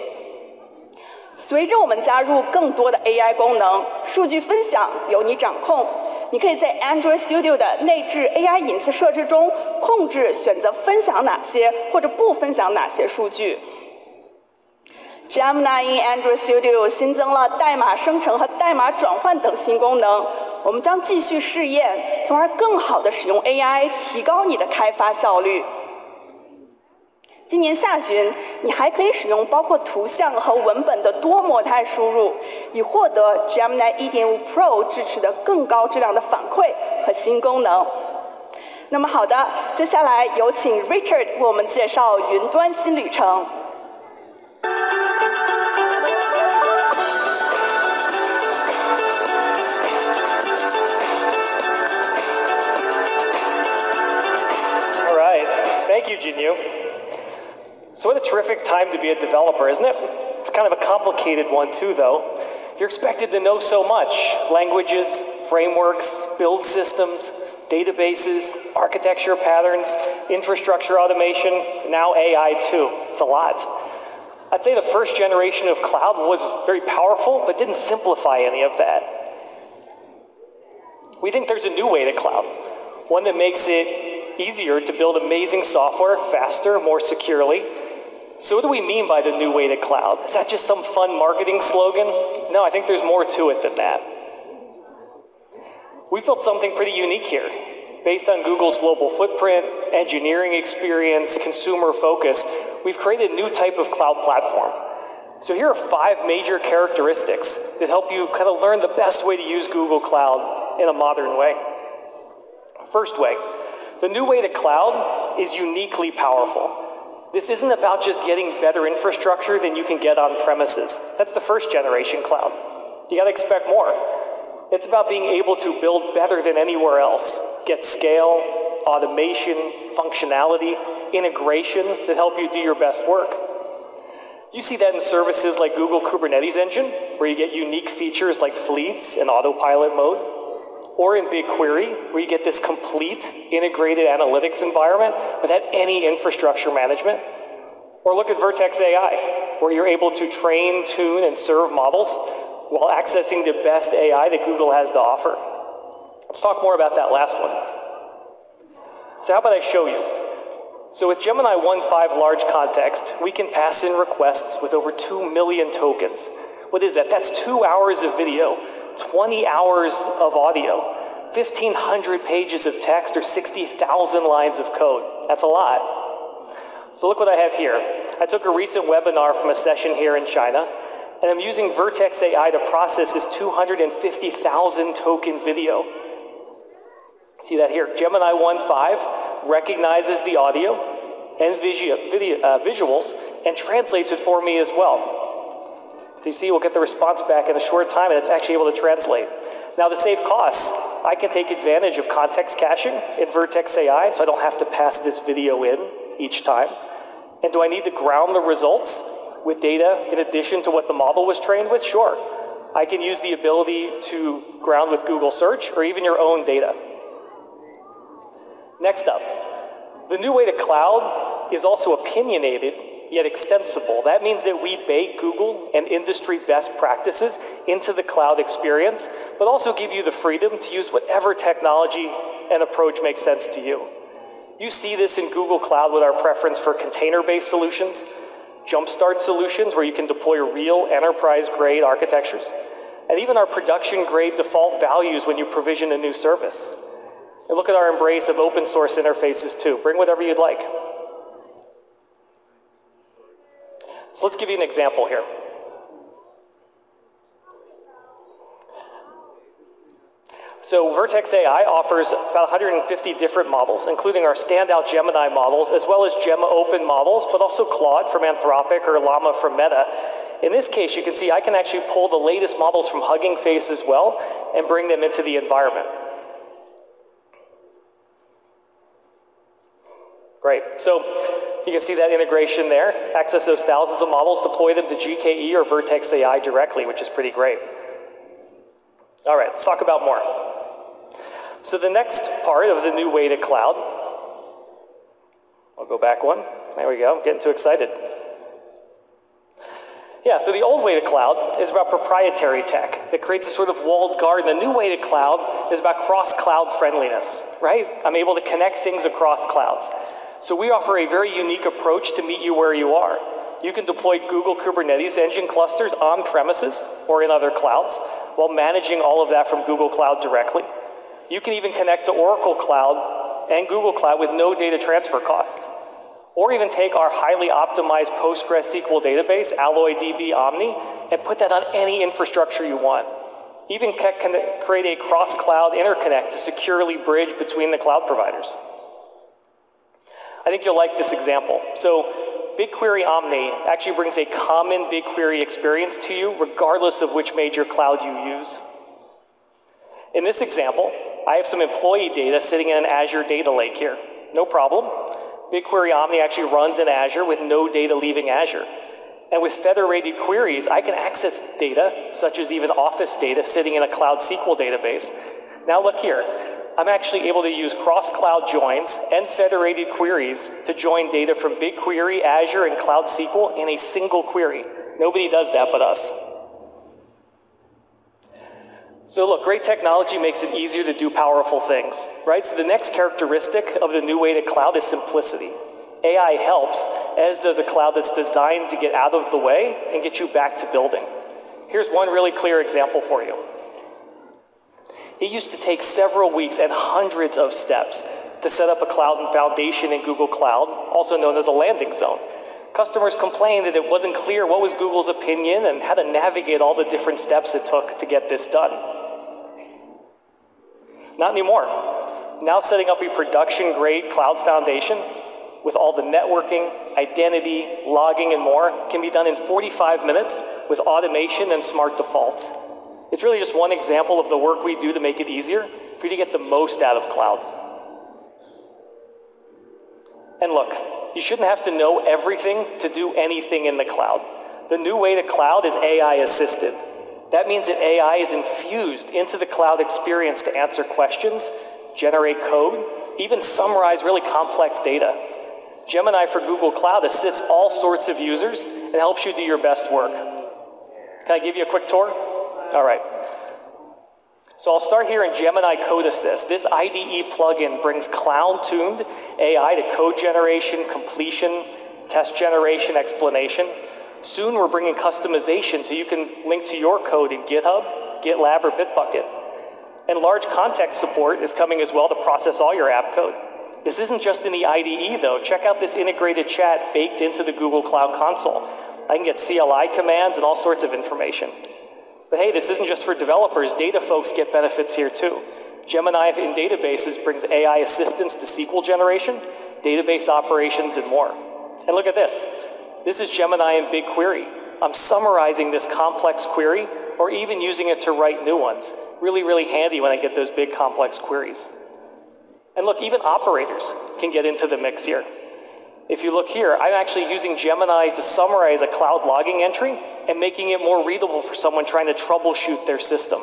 随着我们加入更多的 AI 功能，数据分享由你掌控。你可以在 Android Studio 的内置 AI 隐私设置中控制选择分享哪些或者不分享哪些数据。Gemini Android Studio 新增了代码生成和代码转换等新功能，我们将继续试验，从而更好地使用 AI，提高你的开发效率。今年下旬，你还可以使用包括图像和文本的多模态输入，以获得 Gemini 1.5 Pro 支持的更高质量的反馈和新功能。那么好的，接下来有请 Richard 为我们介绍云端新旅程。You, Jinyu. So what a terrific time to be a developer, isn't it? It's kind of a complicated one too, though. You're expected to know so much. Languages, frameworks, build systems, databases, architecture patterns, infrastructure automation, now AI too. It's a lot. I'd say the first generation of cloud was very powerful, but didn't simplify any of that. We think there's a new way to cloud, one that makes it easier to build amazing software faster, more securely. So, what do we mean by the new way to cloud? Is that just some fun marketing slogan? No, I think there's more to it than that. We built something pretty unique here. Based on Google's global footprint, engineering experience, consumer focus, we've created a new type of cloud platform. So, here are five major characteristics that help you kind of learn the best way to use Google Cloud in a modern way. First way, the new way to cloud is uniquely powerful. This isn't about just getting better infrastructure than you can get on premises. That's the first generation cloud. You got to expect more. It's about being able to build better than anywhere else, get scale, automation, functionality, integrations that help you do your best work. You see that in services like Google Kubernetes Engine, where you get unique features like fleets and autopilot mode. Or in BigQuery, where you get this complete integrated analytics environment without any infrastructure management. Or look at Vertex AI, where you're able to train, tune, and serve models while accessing the best AI that Google has to offer. Let's talk more about that last one. So how about I show you? So with Gemini 1.5 large context, we can pass in requests with over 2 million tokens. What is that? That's two hours of video, 20 hours of audio, 1,500 pages of text, or 60,000 lines of code. That's a lot. So look what I have here. I took a recent webinar from a session here in China, and I'm using Vertex AI to process this 250,000 token video. See that here? Gemini 1.5 recognizes the audio and uh, visuals and translates it for me as well. So you see, we'll get the response back in a short time, and it's actually able to translate. Now, to save costs, I can take advantage of context caching in Vertex AI, so I don't have to pass this video in each time. And do I need to ground the results with data in addition to what the model was trained with? Sure. I can use the ability to ground with Google Search or even your own data. Next up, the new way to cloud is also opinionated yet extensible. That means that we bake Google and industry best practices into the cloud experience, but also give you the freedom to use whatever technology and approach makes sense to you. You see this in Google Cloud with our preference for container-based solutions, jumpstart solutions where you can deploy real enterprise-grade architectures, and even our production-grade default values when you provision a new service. And look at our embrace of open source interfaces too. Bring whatever you'd like. So let's give you an example here. So Vertex AI offers about 150 different models, including our standout Gemini models, as well as Gemma Open models, but also Claude from Anthropic or Llama from Meta. In this case, you can see I can actually pull the latest models from Hugging Face as well and bring them into the environment. Great. So you can see that integration there. Access those thousands of models, deploy them to GKE or Vertex AI directly, which is pretty great. All right, let's talk about more. So the next part of the new way to cloud, I'll go back one. There we go, I'm getting too excited. Yeah, so the old way to cloud is about proprietary tech that creates a sort of walled garden. The new way to cloud is about cross-cloud friendliness, right? I'm able to connect things across clouds. So we offer a very unique approach to meet you where you are. You can deploy Google Kubernetes engine clusters on premises or in other clouds while managing all of that from Google Cloud directly. You can even connect to Oracle Cloud and Google Cloud with no data transfer costs. Or even take our highly optimized PostgreSQL database, Alloy DB Omni, and put that on any infrastructure you want. Even create a cross-cloud interconnect to securely bridge between the cloud providers. I think you'll like this example. So BigQuery Omni actually brings a common BigQuery experience to you regardless of which major cloud you use. In this example, I have some employee data sitting in an Azure data lake here. No problem. BigQuery Omni actually runs in Azure with no data leaving Azure. And with federated queries, I can access data, such as even Office data sitting in a Cloud SQL database. Now look here. I'm actually able to use cross-cloud joins and federated queries to join data from BigQuery, Azure, and Cloud SQL in a single query. Nobody does that but us. So look, great technology makes it easier to do powerful things, right? So the next characteristic of the new way to cloud is simplicity. AI helps, as does a cloud that's designed to get out of the way and get you back to building. Here's one really clear example for you. It used to take several weeks and hundreds of steps to set up a cloud and foundation in Google Cloud, also known as a landing zone. Customers complained that it wasn't clear what was Google's opinion and how to navigate all the different steps it took to get this done. Not anymore. Now setting up a production grade cloud foundation with all the networking, identity, logging, and more can be done in 45 minutes with automation and smart defaults. It's really just one example of the work we do to make it easier for you to get the most out of cloud. And look, you shouldn't have to know everything to do anything in the cloud. The new way to cloud is AI assisted. That means that AI is infused into the cloud experience to answer questions, generate code, even summarize really complex data. Gemini for Google Cloud assists all sorts of users and helps you do your best work. Can I give you a quick tour? All right. So I'll start here in Gemini Code Assist. This IDE plugin brings clown-tuned AI to code generation, completion, test generation, explanation. Soon we're bringing customization so you can link to your code in GitHub, GitLab, or Bitbucket. And large context support is coming as well to process all your app code. This isn't just in the IDE though. Check out this integrated chat baked into the Google Cloud Console. I can get CLI commands and all sorts of information. But hey, this isn't just for developers. Data folks get benefits here too. Gemini in databases brings AI assistance to SQL generation, database operations, and more. And look at this. This is Gemini in BigQuery. I'm summarizing this complex query or even using it to write new ones. Really, really handy when I get those big complex queries. And look, even operators can get into the mix here. If you look here, I'm actually using Gemini to summarize a cloud logging entry and making it more readable for someone trying to troubleshoot their system.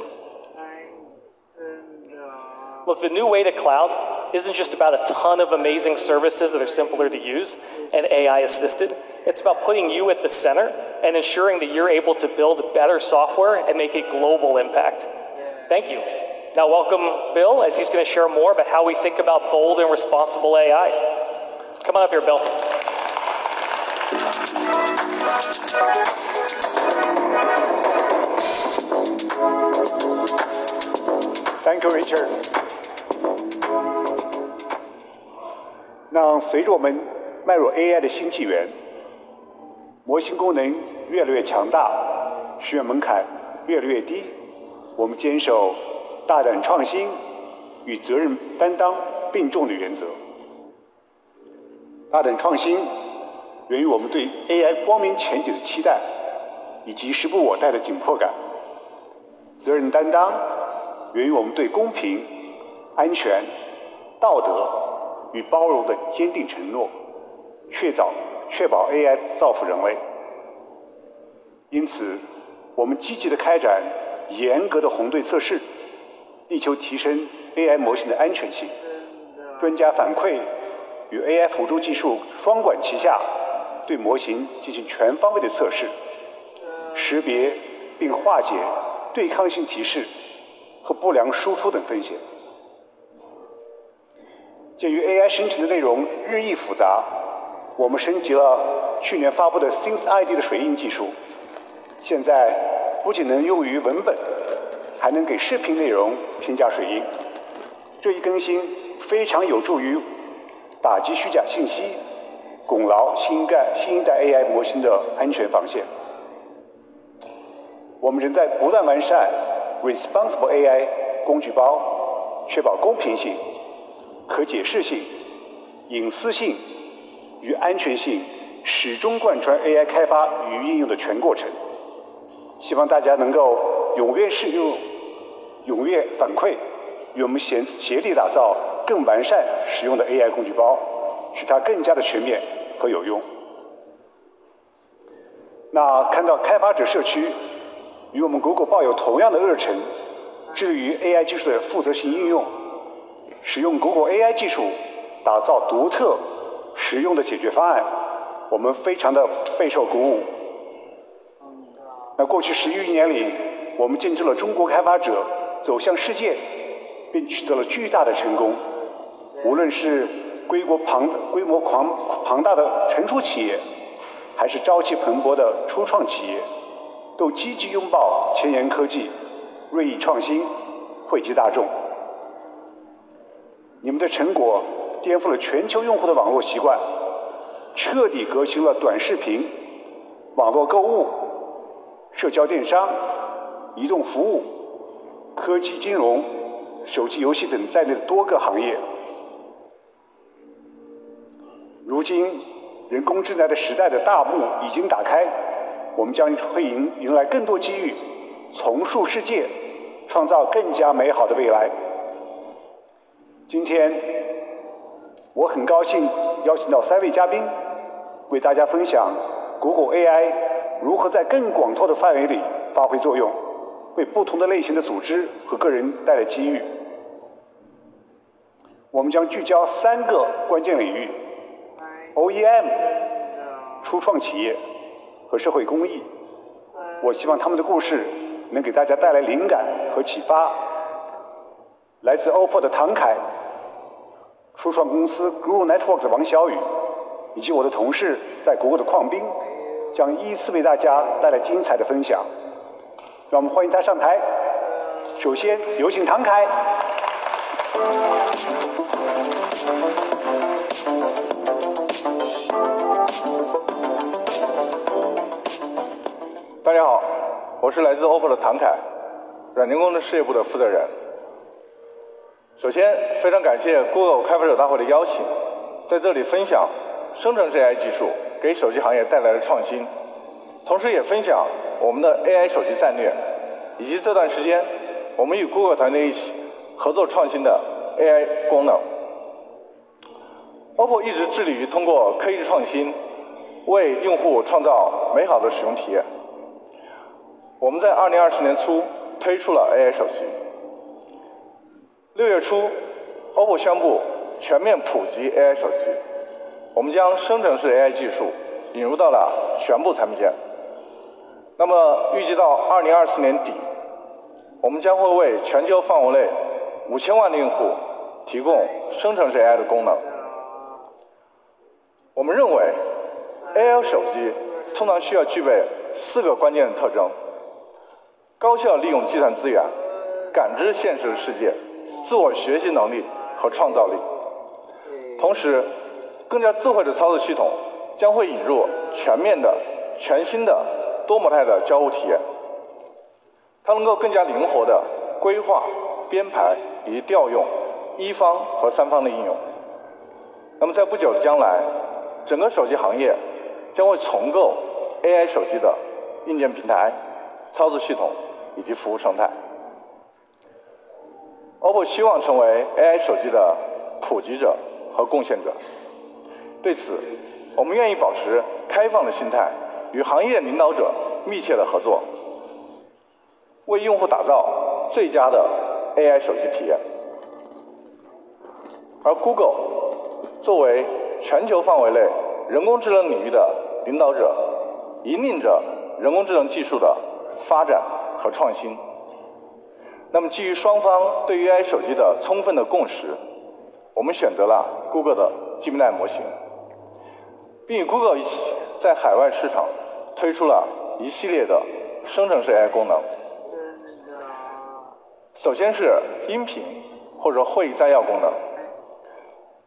Look, the new way to cloud isn't just about a ton of amazing services that are simpler to use and AI assisted. It's about putting you at the center and ensuring that you're able to build better software and make a global impact. Thank you. Now, welcome Bill as he's going to share more about how we think about bold and responsible AI. Come on up here, Bill. Thank you, Richard. 那随着我们迈入 AI 的新纪元，模型功能越来越强大，实验门槛越来越低，我们坚守大胆创新与责任担当并重的原则。大胆创新源于我们对 AI 光明前景的期待，以及时不我待的紧迫感。责任担当源于我们对公平、安全、道德与包容的坚定承诺，确保确保 AI 造福人类。因此，我们积极的开展严格的红队测试，力求提升 AI 模型的安全性。专家反馈与 AI 辅助技术双管齐下，对模型进行全方位的测试，识别并化解对抗性提示和不良输出等风险。鉴于 AI 生成的内容日益复杂，我们升级了去年发布的 SenseID 的水印技术，现在不仅能用于文本，还能给视频内容添加水印。这一更新非常有助于打击虚假信息，巩牢新一代新一代 AI 模型的安全防线。我们仍在不断完善 Responsible AI 工具包，确保公平性、可解释性、隐私性与安全性始终贯穿 AI 开发与应用的全过程。希望大家能够踊跃使用、踊跃反馈，与我们协协力打造更完善使用的 AI 工具包，使它更加的全面和有用。那看到开发者社区。与我们谷歌抱有同样的热忱，致力于 AI 技术的负责性应用，使用谷歌 AI 技术打造独特、实用的解决方案，我们非常的备受鼓舞。那过去十余年里，我们见证了中国开发者走向世界，并取得了巨大的成功。无论是规模庞规模庞庞大的成熟企业，还是朝气蓬勃的初创企业。都积极拥抱前沿科技、锐意创新，惠及大众。你们的成果颠覆了全球用户的网络习惯，彻底革新了短视频、网络购物、社交电商、移动服务、科技金融、手机游戏等在内的多个行业。如今，人工智能的时代的大幕已经打开。我们将会迎迎来更多机遇，重塑世界，创造更加美好的未来。今天，我很高兴邀请到三位嘉宾，为大家分享 Google AI 如何在更广阔的范围里发挥作用，为不同的类型的组织和个人带来机遇。我们将聚焦三个关键领域：OEM、初创企业和社会公益。我希望他们的故事能给大家带来灵感和启发。来自 OPPO 的唐凯，初创公司 Google Network 的王小雨，以及我的同事在国沃的邝斌，将依次为大家带来精彩的分享。让我们欢迎他上台。首先有请唐凯。大家好，我是来自 OPPO 的唐凯，软件工程事业部的负责人。首先，非常感谢 Google 开发者大会的邀请，在这里分享生成式 AI 技术给手机行业带来的创新，同时也分享我们的 AI 手机战略，以及这段时间我们与 Google 团队一起合作创新的 AI 功能。OPPO 一直致力于通过科技创新，为用户创造美好的使用体验。我们在2020年初推出了 AI 手机。六月初，OPPO 宣布全面普及 AI 手机。我们将生成式 AI 技术引入到了全部产品线。那么，预计到2024年底，我们将会为全球范围内五千万的用户提供生成式 AI 的功能。我们认为，AI 手机通常需要具备四个关键的特征：高效利用计算资源，感知现实世界。自我学习能力和创造力，同时，更加智慧的操作系统将会引入全面的、全新的多模态的交互体验。它能够更加灵活的规划、编排以及调用一方和三方的应用。那么，在不久的将来，整个手机行业将会重构 AI 手机的硬件平台、操作系统以及服务生态。OPPO 希望成为 AI 手机的普及者和贡献者。对此，我们愿意保持开放的心态，与行业领导者密切的合作，为用户打造最佳的 AI 手机体验。而 Google 作为全球范围内人工智能领域的领导者，引领着人工智能技术的发展和创新。那么，基于双方对于 AI 手机的充分的共识，我们选择了 Google 的 Gemini 模型，并与 Google 一起在海外市场推出了一系列的生成式 AI 功能。首先是音频或者会议摘要功能。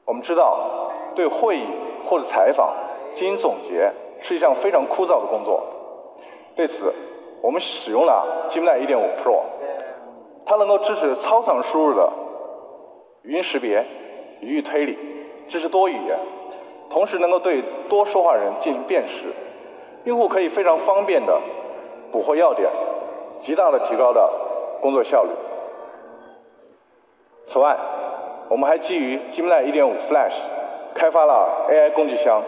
我们知道，对会议或者采访进行总结是一项非常枯燥的工作。对此，我们使用了 Gemini 1.5 Pro。它能够支持超长输入的语音识别、语义推理，支持多语言，同时能够对多说话人进行辨识，用户可以非常方便的捕获要点，极大的提高了工作效率。此外，我们还基于 Gemini 1.5 Flash 开发了 AI 工具箱，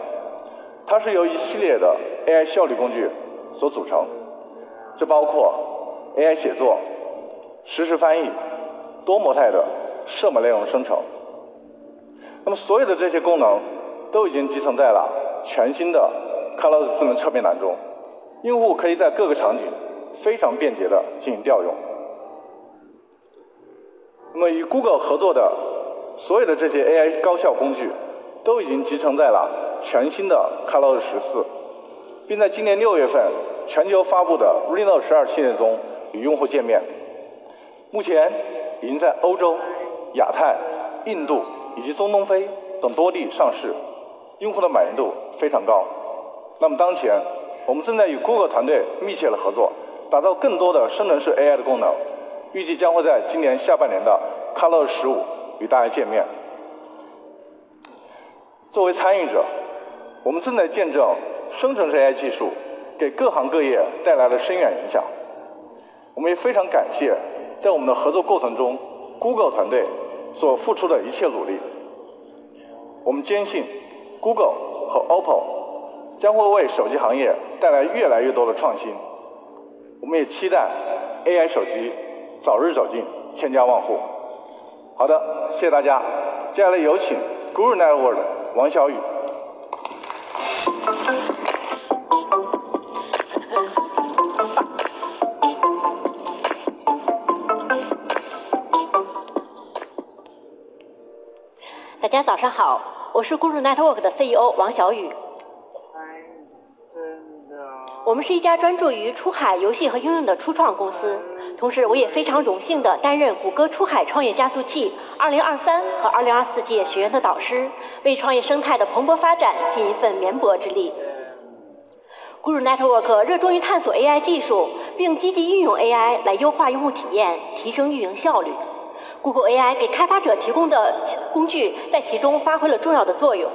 它是由一系列的 AI 效率工具所组成，这包括 AI 写作。实时翻译、多模态的射门内容生成，那么所有的这些功能都已经集成在了全新的 Colors 智能侧面栏中，用户可以在各个场景非常便捷的进行调用。那么与 Google 合作的所有的这些 AI 高效工具都已经集成在了全新的 Colors 十四，并在今年六月份全球发布的 Reno 十二系列中与用户见面。目前已经在欧洲、亚太、印度以及中东非等多地上市，用户的满意度非常高。那么当前，我们正在与 Google 团队密切的合作，打造更多的生成式 AI 的功能，预计将会在今年下半年的 Color 十五与大家见面。作为参与者，我们正在见证生成式 AI 技术给各行各业带来了深远影响。我们也非常感谢。在我们的合作过程中，Google 团队所付出的一切努力，我们坚信 Google 和 OPPO 将会为手机行业带来越来越多的创新。我们也期待 AI 手机早日走进千家万户。好的，谢谢大家。接下来有请 Guru Network 王小雨。家早上好，我是 Guru Network 的 CEO 王小雨。我们是一家专注于出海游戏和应用的初创公司，同时我也非常荣幸地担任谷歌出海创业加速器2023和2024届学员的导师，为创业生态的蓬勃发展尽一份绵薄之力。Guru Network 热衷于探索 AI 技术，并积极运用 AI 来优化用户体验，提升运营效率。Google AI 给开发者提供的工具在其中发挥了重要的作用。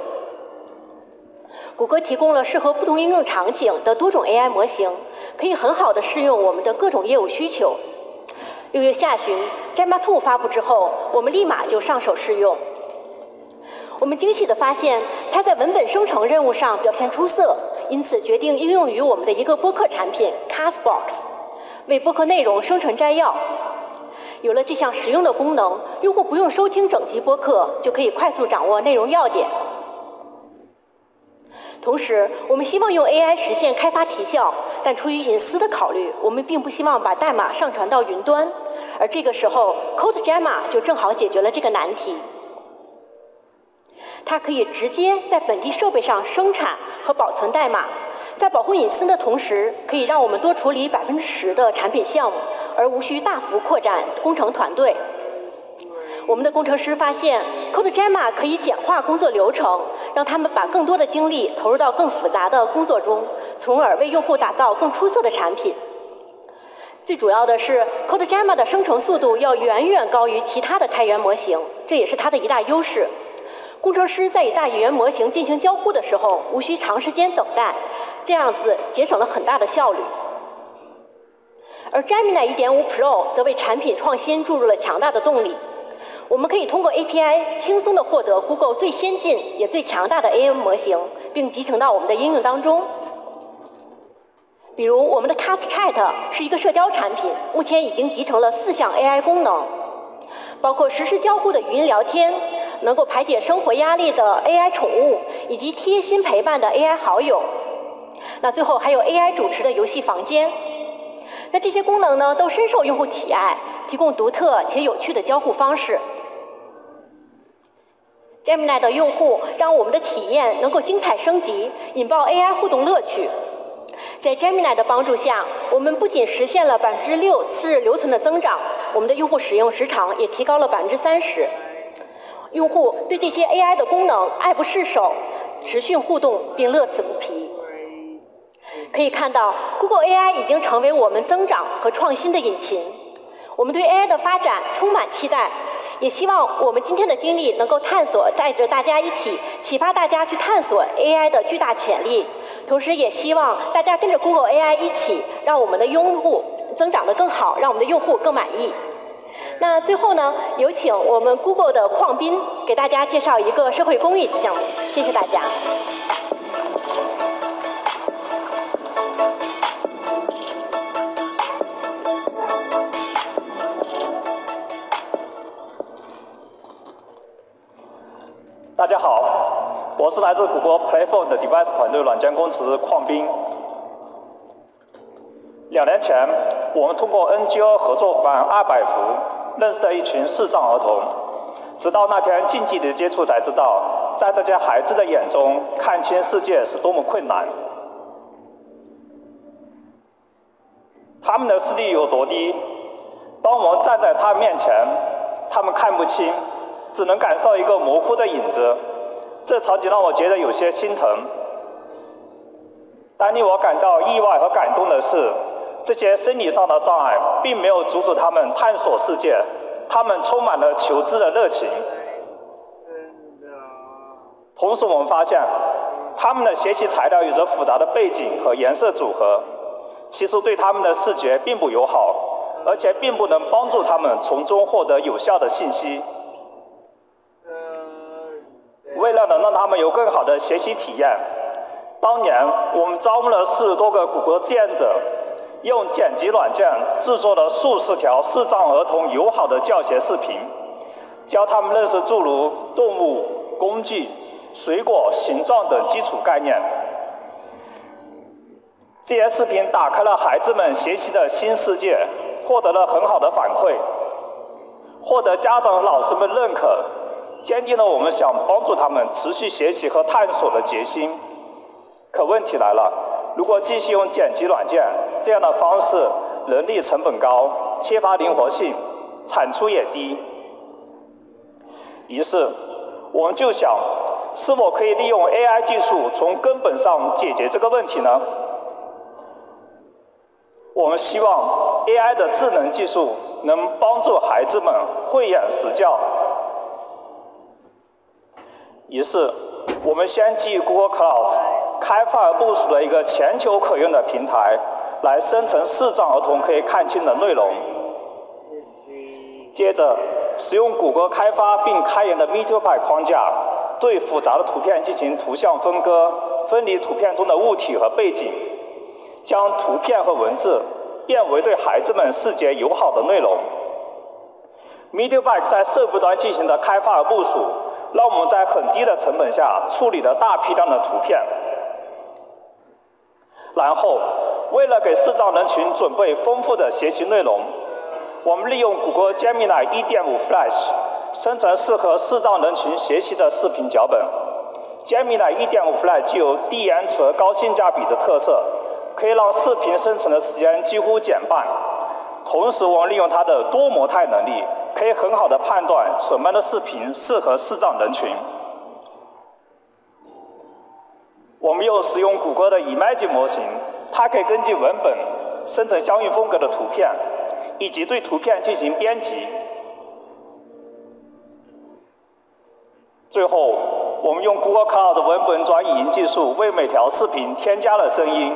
谷歌提供了适合不同应用场景的多种 AI 模型，可以很好的适用我们的各种业务需求。六月下旬，Gemma 2发布之后，我们立马就上手试用。我们惊喜地发现，它在文本生成任务上表现出色，因此决定应用于我们的一个播客产品 Castbox，为播客内容生成摘要。有了这项实用的功能，用户不用收听整集播客，就可以快速掌握内容要点。同时，我们希望用 AI 实现开发提效，但出于隐私的考虑，我们并不希望把代码上传到云端。而这个时候，CodeGemma 就正好解决了这个难题。它可以直接在本地设备上生产和保存代码，在保护隐私的同时，可以让我们多处理百分之十的产品项目，而无需大幅扩展工程团队。我们的工程师发现，CodeGemma 可以简化工作流程，让他们把更多的精力投入到更复杂的工作中，从而为用户打造更出色的产品。最主要的是，CodeGemma 的生成速度要远远高于其他的开源模型，这也是它的一大优势。工程师在与大语言模型进行交互的时候，无需长时间等待，这样子节省了很大的效率。而 Gemini 1.5 Pro 则为产品创新注入了强大的动力。我们可以通过 API 轻松地获得 Google 最先进也最强大的 AI 模型，并集成到我们的应用当中。比如，我们的 CastChat 是一个社交产品，目前已经集成了四项 AI 功能，包括实时交互的语音聊天，能够排解生活压力的 AI 宠物，以及贴心陪伴的 AI 好友。那最后还有 AI 主持的游戏房间。那这些功能呢，都深受用户喜爱，提供独特且有趣的交互方式。Gemini 的用户让我们的体验能够精彩升级，引爆 AI 互动乐趣。在 Gemini 的帮助下，我们不仅实现了百分之六次日留存的增长，我们的用户使用时长也提高了百分之三十。用户对这些 AI 的功能爱不释手，持续互动并乐此不疲。可以看到，Google AI 已经成为我们增长和创新的引擎。我们对 AI 的发展充满期待。也希望我们今天的经历能够探索，带着大家一起启发大家去探索 AI 的巨大潜力。同时，也希望大家跟着 Google AI 一起，让我们的用户增长得更好，让我们的用户更满意。那最后呢，有请我们 Google 的邝斌给大家介绍一个社会公益项目。谢谢大家。是来自谷歌 Playphone 的 Device 团队软件工程师邝斌。两年前，我们通过 NGO 合作伙伴二百福认识了一群视障儿童。直到那天近距离接触，才知道，在这些孩子的眼中，看清世界是多么困难。他们的视力有多低？当我们站在他们面前，他们看不清。只能感受一个模糊的影子，这场景让我觉得有些心疼。但令我感到意外和感动的是，这些生理上的障碍并没有阻止他们探索世界，他们充满了求知的热情。同时，我们发现，他们的学习材料有着复杂的背景和颜色组合，其实对他们的视觉并不友好，而且并不能帮助他们从中获得有效的信息。为了能让他们有更好的学习体验，当年我们招募了四十多个谷歌志愿者，用剪辑软件制作了数十条视障儿童友好的教学视频，教他们认识诸如动物、工具、水果、形状等基础概念。这些视频打开了孩子们学习的新世界，获得了很好的反馈，获得家长老师们认可，坚定了我们想帮助他们持续学习和探索的决心。可问题来了，如果继续用剪辑软件这样的方式，人力成本高，缺乏灵活性，产出也低。于是，我们就想，是否可以利用 AI 技术从根本上解决这个问题呢？我们希望 AI 的智能技术能帮助孩子们慧眼识教。于是，我们先基于 Google Cloud 开发和部署了一个全球可用的平台，来生成视障儿童可以看清的内容。接着，使用谷歌开发并开源的 MediaPy 框架，对复杂的图片进行图像分割，分离图片中的物体和背景，将图片和文字变为对孩子们视觉友好的内容。MediaPy 在设备端进行的开发和部署。让我们在很低的成本下处理了大批量的图片，然后为了给视障人群准备丰富的学习内容，我们利用谷歌 Gemini 1.5 Flash 生成适合视障人群学习的视频脚本。Gemini 1.5 Flash 具有低延迟高性价比的特色，可以让视频生成的时间几乎减半。同时，我们利用它的多模态能力。可以很好的判断什么样的视频适合视障人群。我们又使用谷歌的 Image 模型，它可以根据文本生成相应风格的图片，以及对图片进行编辑。最后，我们用 Google Cloud 文本转语音技术为每条视频添加了声音。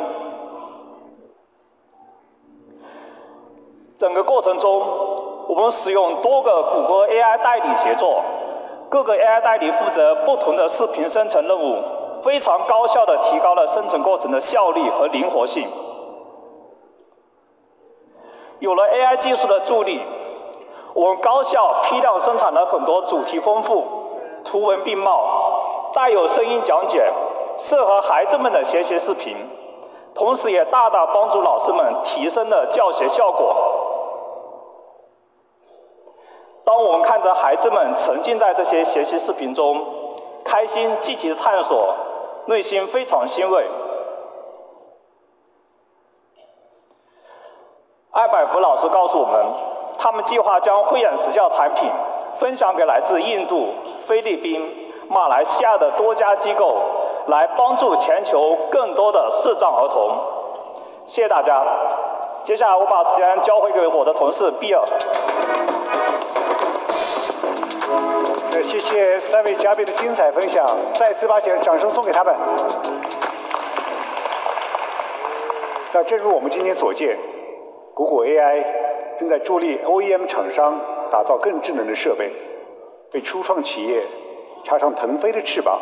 整个过程中。我们使用多个谷歌 AI 代理协作，各个 AI 代理负责不同的视频生成任务，非常高效的提高了生成过程的效率和灵活性。有了 AI 技术的助力，我们高效批量生产了很多主题丰富、图文并茂、带有声音讲解、适合孩子们的学习视频，同时也大大帮助老师们提升了教学效果。当我们看着孩子们沉浸在这些学习视频中，开心积极的探索，内心非常欣慰。艾百福老师告诉我们，他们计划将慧眼识教产品分享给来自印度、菲律宾、马来西亚的多家机构，来帮助全球更多的视障儿童。谢谢大家。接下来我把时间交回给我的同事比尔。谢谢三位嘉宾的精彩分享，再次把掌掌声送给他们。那正如我们今天所见，谷歌 AI 正在助力 OEM 厂商打造更智能的设备，为初创企业插上腾飞的翅膀，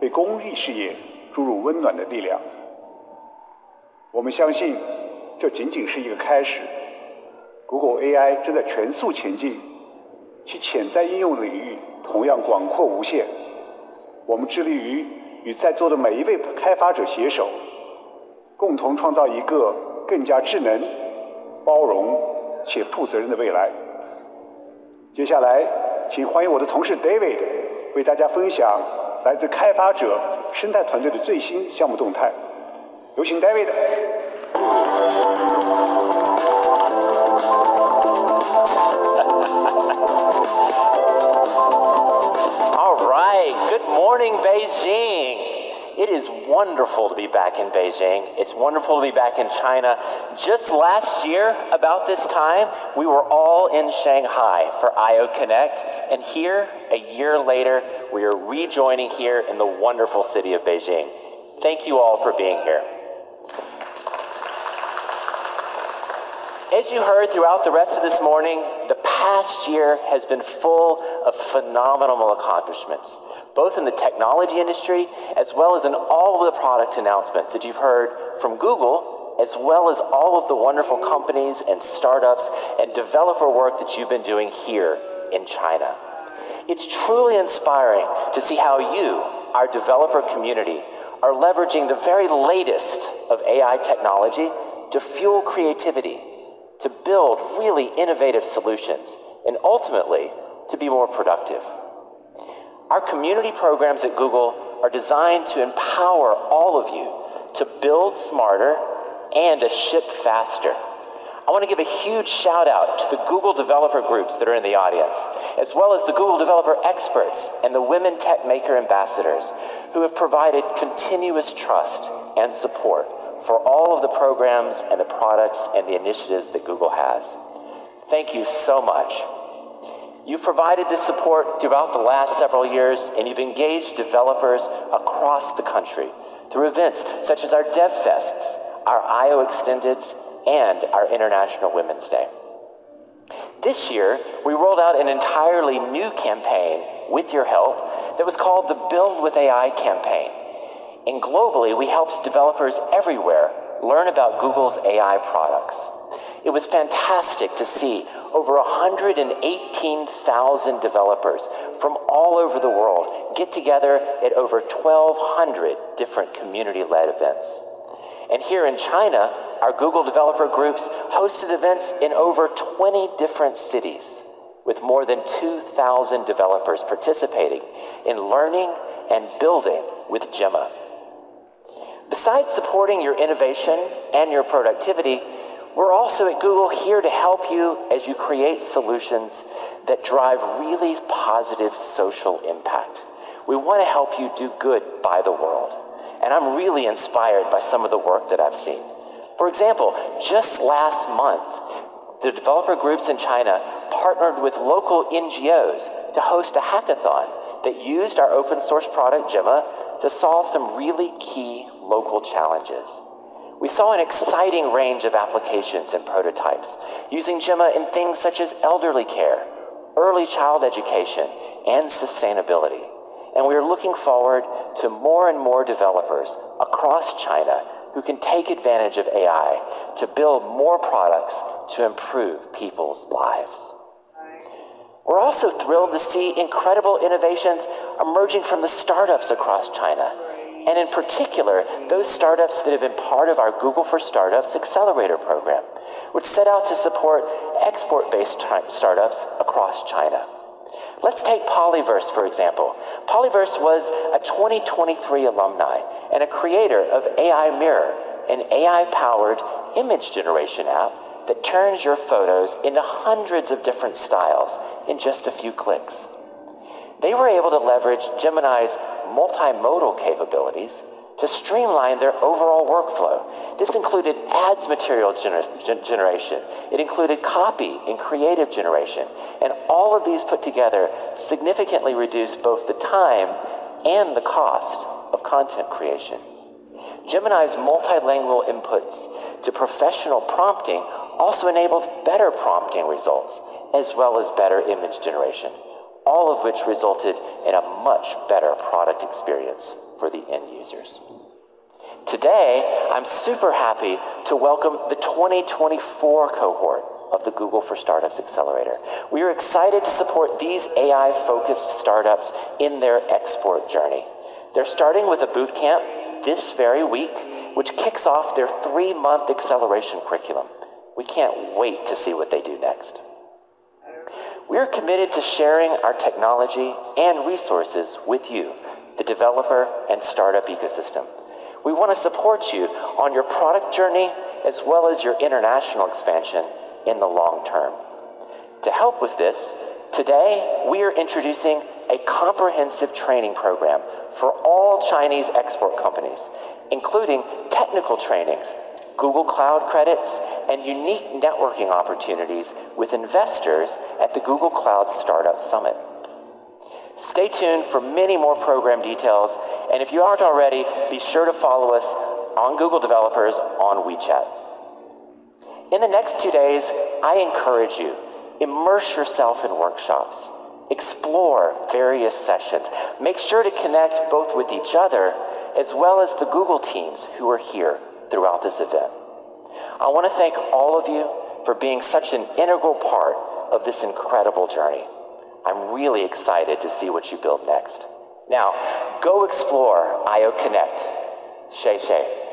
为公益事业注入温暖的力量。我们相信，这仅仅是一个开始。谷歌 AI 正在全速前进。其潜在应用领域同样广阔无限。我们致力于与在座的每一位开发者携手，共同创造一个更加智能、包容且负责任的未来。接下来，请欢迎我的同事 David 为大家分享来自开发者生态团队的最新项目动态。有请 David。Good morning, Beijing. It is wonderful to be back in Beijing. It's wonderful to be back in China. Just last year, about this time, we were all in Shanghai for IO Connect, and here, a year later, we are rejoining here in the wonderful city of Beijing. Thank you all for being here. As you heard throughout the rest of this morning, the past year has been full of phenomenal accomplishments both in the technology industry as well as in all of the product announcements that you've heard from Google as well as all of the wonderful companies and startups and developer work that you've been doing here in China. It's truly inspiring to see how you, our developer community, are leveraging the very latest of AI technology to fuel creativity, to build really innovative solutions, and ultimately to be more productive. Our community programs at Google are designed to empower all of you to build smarter and to ship faster. I want to give a huge shout out to the Google developer groups that are in the audience, as well as the Google developer experts and the Women Tech Maker ambassadors who have provided continuous trust and support for all of the programs and the products and the initiatives that Google has. Thank you so much. You've provided this support throughout the last several years, and you've engaged developers across the country through events such as our DevFests, our IO Extendeds, and our International Women's Day. This year, we rolled out an entirely new campaign with your help that was called the Build with AI campaign. And globally, we helped developers everywhere learn about Google's AI products. It was fantastic to see over 118,000 developers from all over the world get together at over 1,200 different community led events. And here in China, our Google developer groups hosted events in over 20 different cities with more than 2,000 developers participating in learning and building with Gemma. Besides supporting your innovation and your productivity, we're also at Google here to help you as you create solutions that drive really positive social impact. We want to help you do good by the world. And I'm really inspired by some of the work that I've seen. For example, just last month, the developer groups in China partnered with local NGOs to host a hackathon that used our open source product Gemma to solve some really key local challenges. We saw an exciting range of applications and prototypes using Gemma in things such as elderly care, early child education, and sustainability. And we are looking forward to more and more developers across China who can take advantage of AI to build more products to improve people's lives. We're also thrilled to see incredible innovations emerging from the startups across China, and in particular, those startups that have been part of our Google for Startups Accelerator program, which set out to support export based startups across China. Let's take Polyverse, for example. Polyverse was a 2023 alumni and a creator of AI Mirror, an AI powered image generation app that turns your photos into hundreds of different styles in just a few clicks. They were able to leverage Gemini's multimodal capabilities to streamline their overall workflow. This included ads material gener- generation, it included copy and creative generation, and all of these put together significantly reduced both the time and the cost of content creation. Gemini's multilingual inputs to professional prompting also enabled better prompting results, as well as better image generation, all of which resulted in a much better product experience for the end users. Today, I'm super happy to welcome the 2024 cohort of the Google for Startups Accelerator. We are excited to support these AI focused startups in their export journey. They're starting with a boot camp this very week, which kicks off their three month acceleration curriculum. We can't wait to see what they do next. We're committed to sharing our technology and resources with you the developer and startup ecosystem. We want to support you on your product journey as well as your international expansion in the long term. To help with this, today we are introducing a comprehensive training program for all Chinese export companies, including technical trainings, Google Cloud credits, and unique networking opportunities with investors at the Google Cloud Startup Summit. Stay tuned for many more program details, and if you aren't already, be sure to follow us on Google Developers on WeChat. In the next two days, I encourage you, immerse yourself in workshops, explore various sessions, make sure to connect both with each other as well as the Google teams who are here throughout this event. I want to thank all of you for being such an integral part of this incredible journey. I'm really excited to see what you build next. Now, go explore IO Connect. Shay Shay.